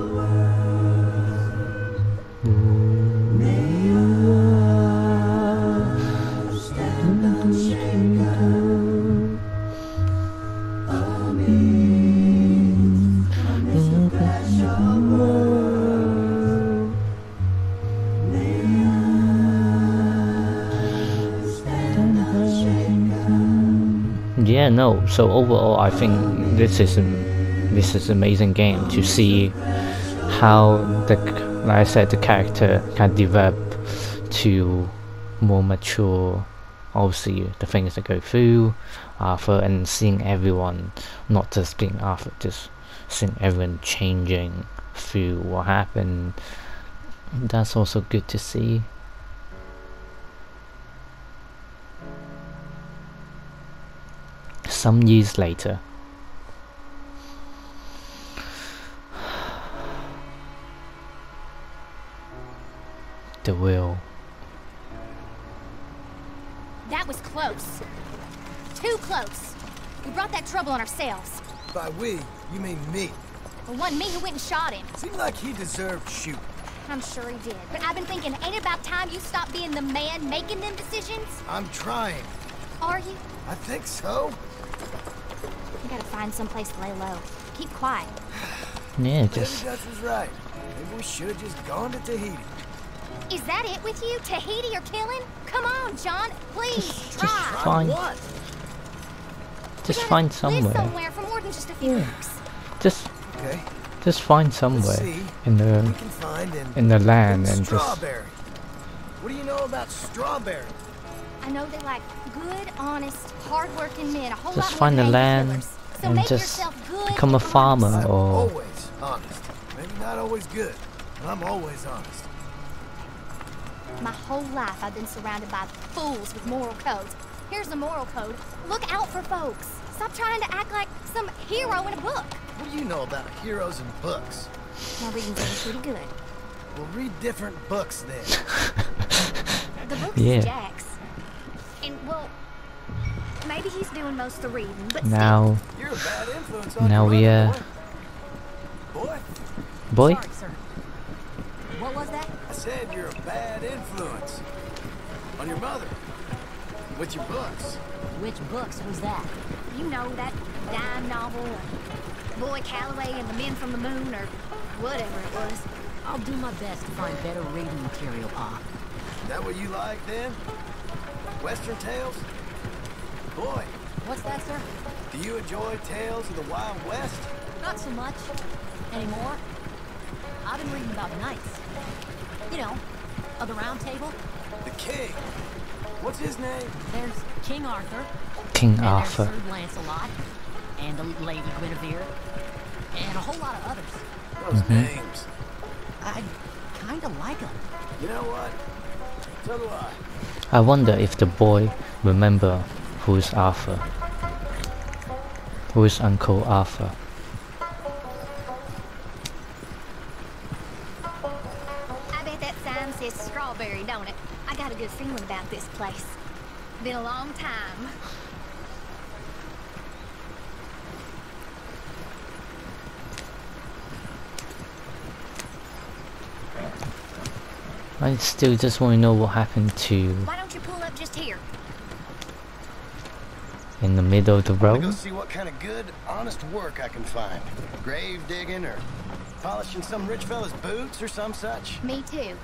Yeah, no. So overall, I think this is this is amazing game to see how the like I said the character can develop to more mature. Obviously, the things that go through uh, Arthur and seeing everyone, not just being uh, Arthur, just seeing everyone changing through what happened. That's also good to see. Some years later. The will. That was close. Too close. We brought that trouble on ourselves. By we, you mean me. It wasn't me who went and shot him. Seemed like he deserved shoot. I'm sure he did. But I've been thinking, ain't it about time you stop being the man making them decisions? I'm trying. Are you? I think so. You gotta find someplace to lay low. Keep quiet. Yeah, just. Maybe just Dutch was right. Maybe we should have just gone to Tahiti. Is that it with you? Tahiti or killing? Come on, John. Please, try. find What? just find Live somewhere. somewhere for more than just a few Yeah. weeks. Just Okay. just find somewhere see. in the find in, in the land in and just strawberry. What do you know about strawberries? I know they like good, honest, hard-working men. A whole just lot find more the land. So and just become a farmer. I'm or always honest. Maybe not always good, but I'm always honest. My whole life I've been surrounded by fools with moral codes. Here's the moral code. Look out for folks. Stop trying to act like some hero in a book. What do you know about heroes and books? My reading's getting pretty good. Well, read different books then. The book's Yeah. Jack's. And, well, maybe he's doing most of the reading, but now You're a bad influence on now your we mother, uh boy. Boy, boy Sorry, sir. What was that? I said you're a bad influence on your mother with your books. Which books was that? you know that dime novel, or Boy Calloway and the Men from the Moon, or whatever it was. I'll do my best to find better reading material, Pa. Is that what you like then? Western tales? Boy, What's that, sir? do you enjoy tales of the Wild West? Not so much. Anymore. I've been reading about knights. You know, of the round table. The king. What's his name? There's King Arthur. King and Arthur. There's Sir Lancelot. And the Lady Guinevere. And a whole lot of others. Those Mhm. names. I kinda like them. You know what? I. Wonder if the boy remember who's Arthur. Who is Uncle Arthur? I bet that sign says strawberry, don't it? I got a good feeling about this place. Been a long time. I still just want to know what happened to Why don't you pull up just here? in the middle of the I'm gonna go road. see what kind of good, honest work I can find. Grave digging or polishing some rich fella's boots or some such. Me too.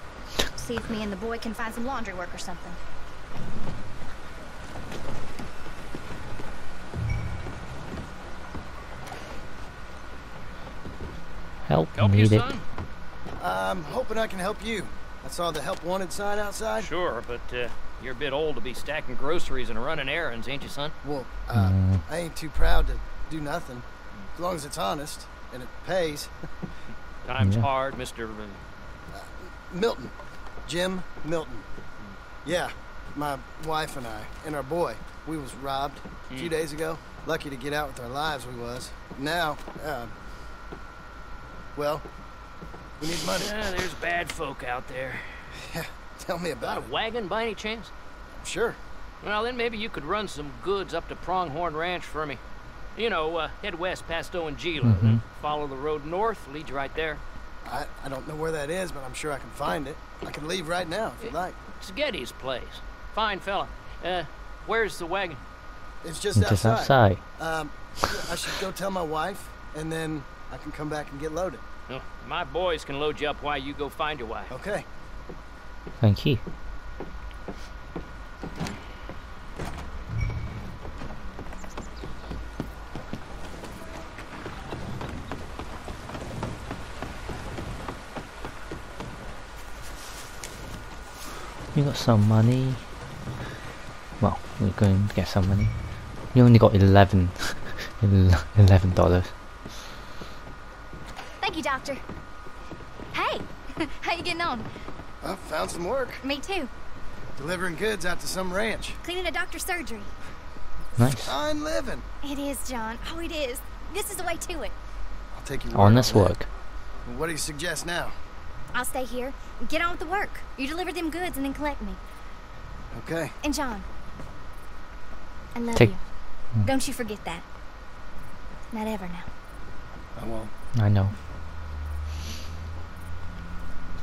See if me and the boy can find some laundry work or something. Help, Help you, son? I'm hoping I can help you. I saw the help wanted sign outside. Sure, but uh, you're a bit old to be stacking groceries and running errands, ain't you, son? Well, uh, Mm. I ain't too proud to do nothing. As long as it's honest and it pays. Time's Yeah. hard, Mr. Milton. Jim Milton. Yeah, my wife and I and our boy. We was robbed a few Mm. days ago. Lucky to get out with our lives we was. Now, uh, well, we need money. Yeah, there's bad folk out there. Yeah, tell me Got about a it. wagon by any chance? Sure. Well, then maybe you could run some goods up to Pronghorn Ranch for me. You know, uh, head west past Owanjila, Mhm. follow the road north, lead you right there. I, I don't know where that is, but I'm sure I can find it. I can leave right now if you like. It's Geddes' place. Fine fella. Uh, where's the wagon? It's just Just outside. outside. Um, I should go tell my wife, and then I can come back and get loaded. No, my boys can load you up while you go find your wife. Okay. Thank you. You got some money. Well, we're going to get some money. You only got eleven, eleven dollars. Thank you, Doctor. Hey, how you getting on? I found some work. Me too. Delivering goods out to some ranch. Cleaning a doctor's surgery. Nice. Fine living. It is, John. Oh, it is. This is the way to it. I'll take you. Honest work. What do you suggest now? I'll stay here. and Get on with the work. You deliver them goods and then collect me. Okay. And John, I love Take- you. Mm. Don't you forget that. Not ever now. I won't. I know.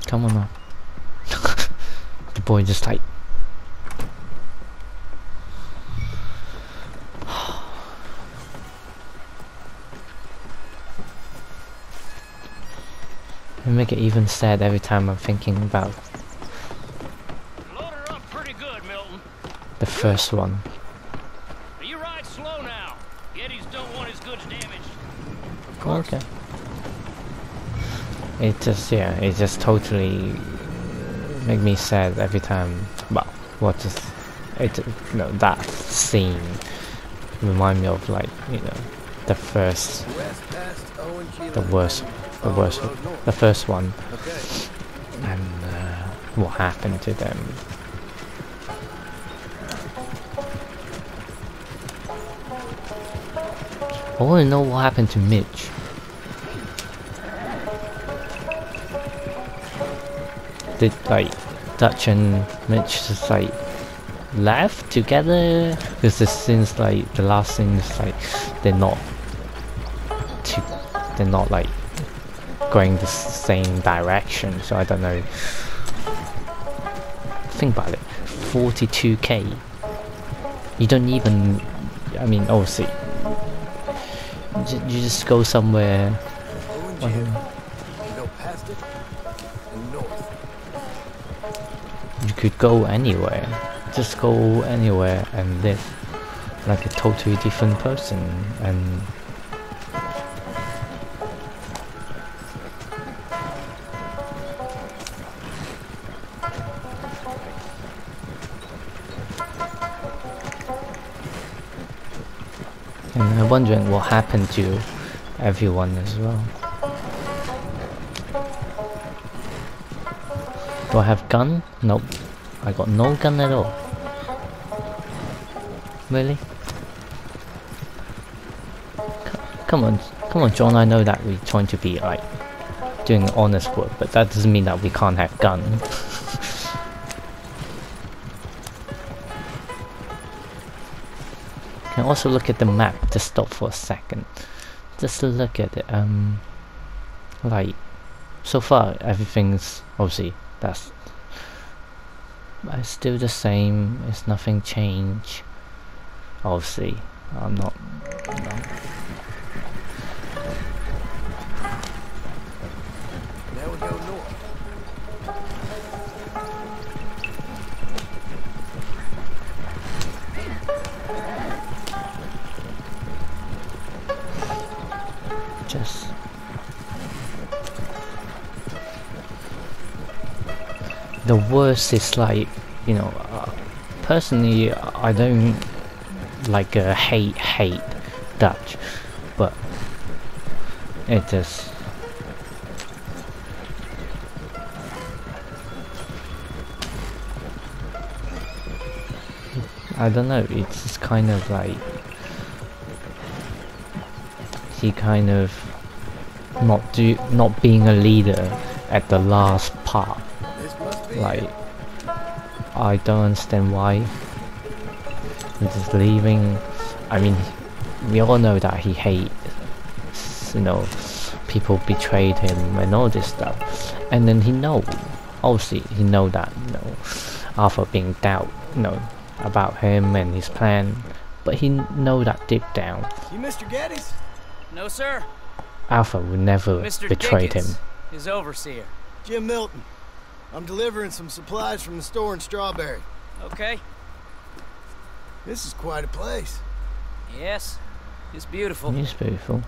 Come on now. the boy just like and make it even sad every time I'm thinking about the first one. You ride slow now. Yetis don't want his goods damaged. Okay. It just yeah, it just totally make me sad every time. Well, what just it you know that scene remind me of like you know the first the worst the worst the first one and uh, what happened to them I want to know what happened to Mitch. Like Dutch and Mitch just like left together? Because it seems like the last thing is like they're not to, they're not like going the same direction. So I don't know. Think about it. 42k. You don't even. I mean, obviously you just go somewhere. Could go anywhere. Just go anywhere and live like a totally different person and And I'm wondering what happened to everyone as well. Do I have gun? Nope. I got no gun at all. Really? C come on, come on John, I know that we're trying to be like doing honest work, but that doesn't mean that we can't have gun. can also look at the map to stop for a second just look at it um like so far everything's obviously that's it's still the same. It's nothing changed obviously. I'm not Now worst is like you know uh, personally I don't like uh, hate hate Dutch but it just I don't know it's just kind of like he kind of not do not being a leader at the last part. Like I don't understand why he's just leaving. I mean, we all know that he hates, you know, people betrayed him and all this stuff, and then he know, obviously he know that, you know, Arthur being doubt, you know, about him and his plan, but he know that deep down. You Mr. Geddes? No, sir. Alpha would never Mr. betrayed Dickens, him. His overseer. Jim Milton. I'm delivering some supplies from the store in Strawberry. Okay. This is quite a place. Yes. It's beautiful. It's beautiful.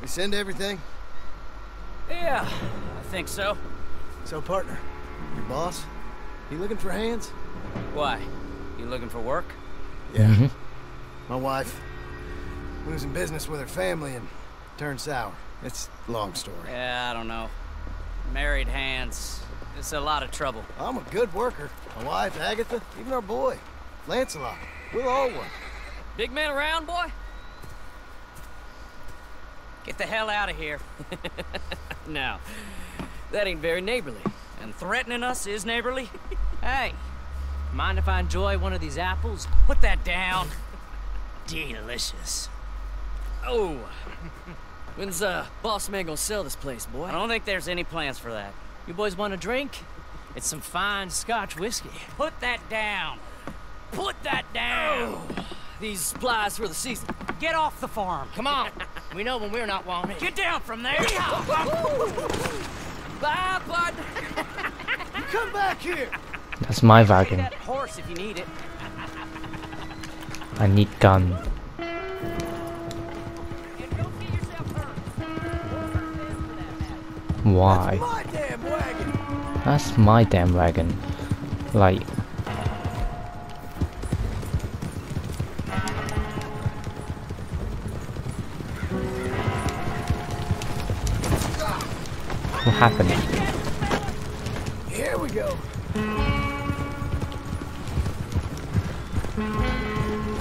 We send everything? Yeah, I think so. So, partner, your boss, he looking for hands? Why? You looking for work? Yeah. Mm-hmm. My wife, losing business with her family and turned sour. It's a long story. Yeah, I don't know. Married hands. It's a lot of trouble. I'm a good worker. My wife, Agatha, even our boy, Lancelot. We'll all work. Big man around, boy? Get the hell out of here. now, that ain't very neighborly. And threatening us is neighborly? hey, mind if I enjoy one of these apples? Put that down. Delicious. Oh. When's uh boss man gonna sell this place, boy? I don't think there's any plans for that. You boys want a drink? It's some fine Scotch whiskey. Put that down. Put that down. Oh, these supplies for the season. Get off the farm. Come on. we know when we're not wanted. Get down from there. Bye, bud. Come back here. That's my wagon. That horse if you need it. I need gun. Why? My damn wagon. That's my damn wagon. Like... What happened? Here we go.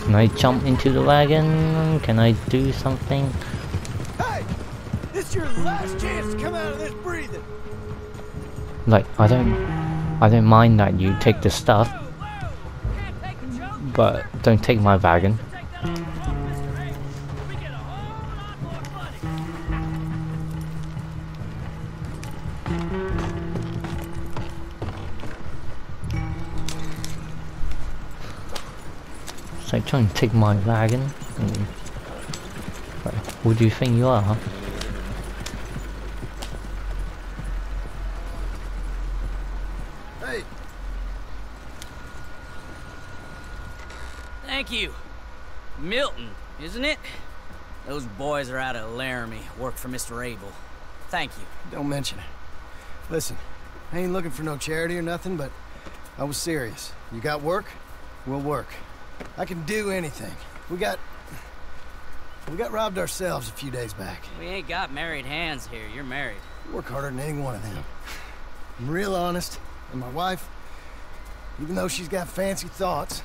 Can I jump into the wagon? Can I do something? Your last chance to come out of this breathing. Like, I don't... I don't mind that you take the stuff. But don't take my wagon. So trying to take my wagon. Mm. Do you think you are? Huh? Hey, Thank you. Milton, isn't it? Those boys are out of Laramie, work for Mr. Abel. Thank you. don't mention it. Listen, I ain't looking for no charity or nothing, but I was serious. You got work? We'll work. I can do anything. We got... We got robbed ourselves a few days back. We ain't got married hands here. You're married. Work harder than any one of them. I'm real honest, and my wife, even though she's got fancy thoughts,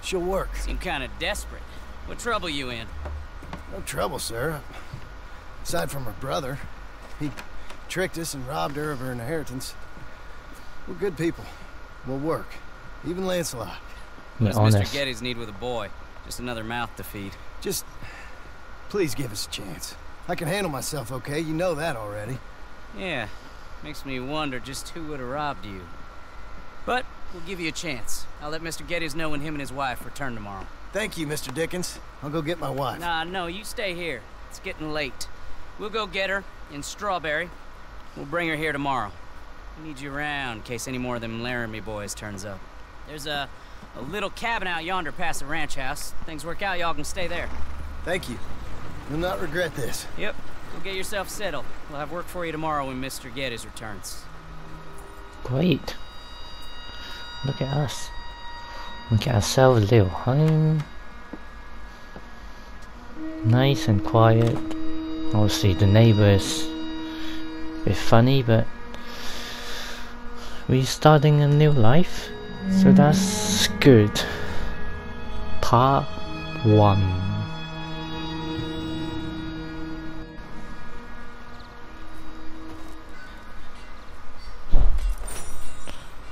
she'll work. Seem kind of desperate. What trouble you in? No trouble, sir. Aside from her brother, he tricked us and robbed her of her inheritance. We're good people. We'll work. Even Lancelot. Be What Mr. Geddes' need with a boy? Just another mouth to feed. Just please give us a chance. I can handle myself okay, you know that already. Yeah, makes me wonder just who would have robbed you. But we'll give you a chance. I'll let Mr. Geddes know when him and his wife return tomorrow. Thank you, Mr. Dickens. I'll go get my wife. Nah, no, you stay here. It's getting late. We'll go get her in Strawberry. We'll bring her here tomorrow. We need you around in case any more of them Laramie boys turns up. There's a, a little cabin out yonder past the ranch house. Things work out, y'all can stay there. Thank you. You'll not regret this. Yep. Go get yourself settled. We'll have work for you tomorrow when Mr. Geddes returns. Great. Look at us. We get ourselves a little home. Nice and quiet. Obviously the neighbors a bit funny but we're starting a new life. So mm. that's good. Part one.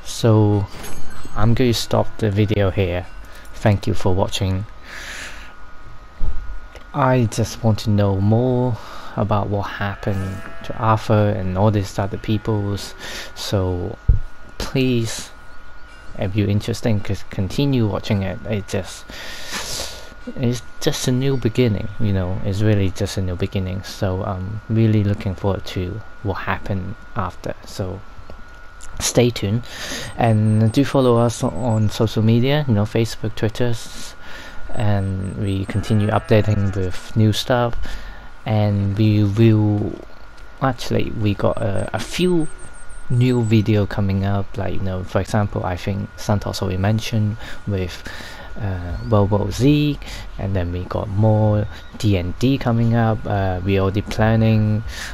So I'm going to stop the video here. Thank you for watching. I just want to know more about what happened to Arthur and all these other peoples. So please, if you're interested, continue watching it. It just it's just a new beginning. You know, it's really just a new beginning. So I'm really looking forward to what happened after. So stay tuned. And do follow us on social media you know facebook twitter and we continue updating with new stuff. And we will actually we got a, a few new video coming up like you know for example i think santos already mentioned with uh, World Z and then we got more D&D coming up. Uh, we already planning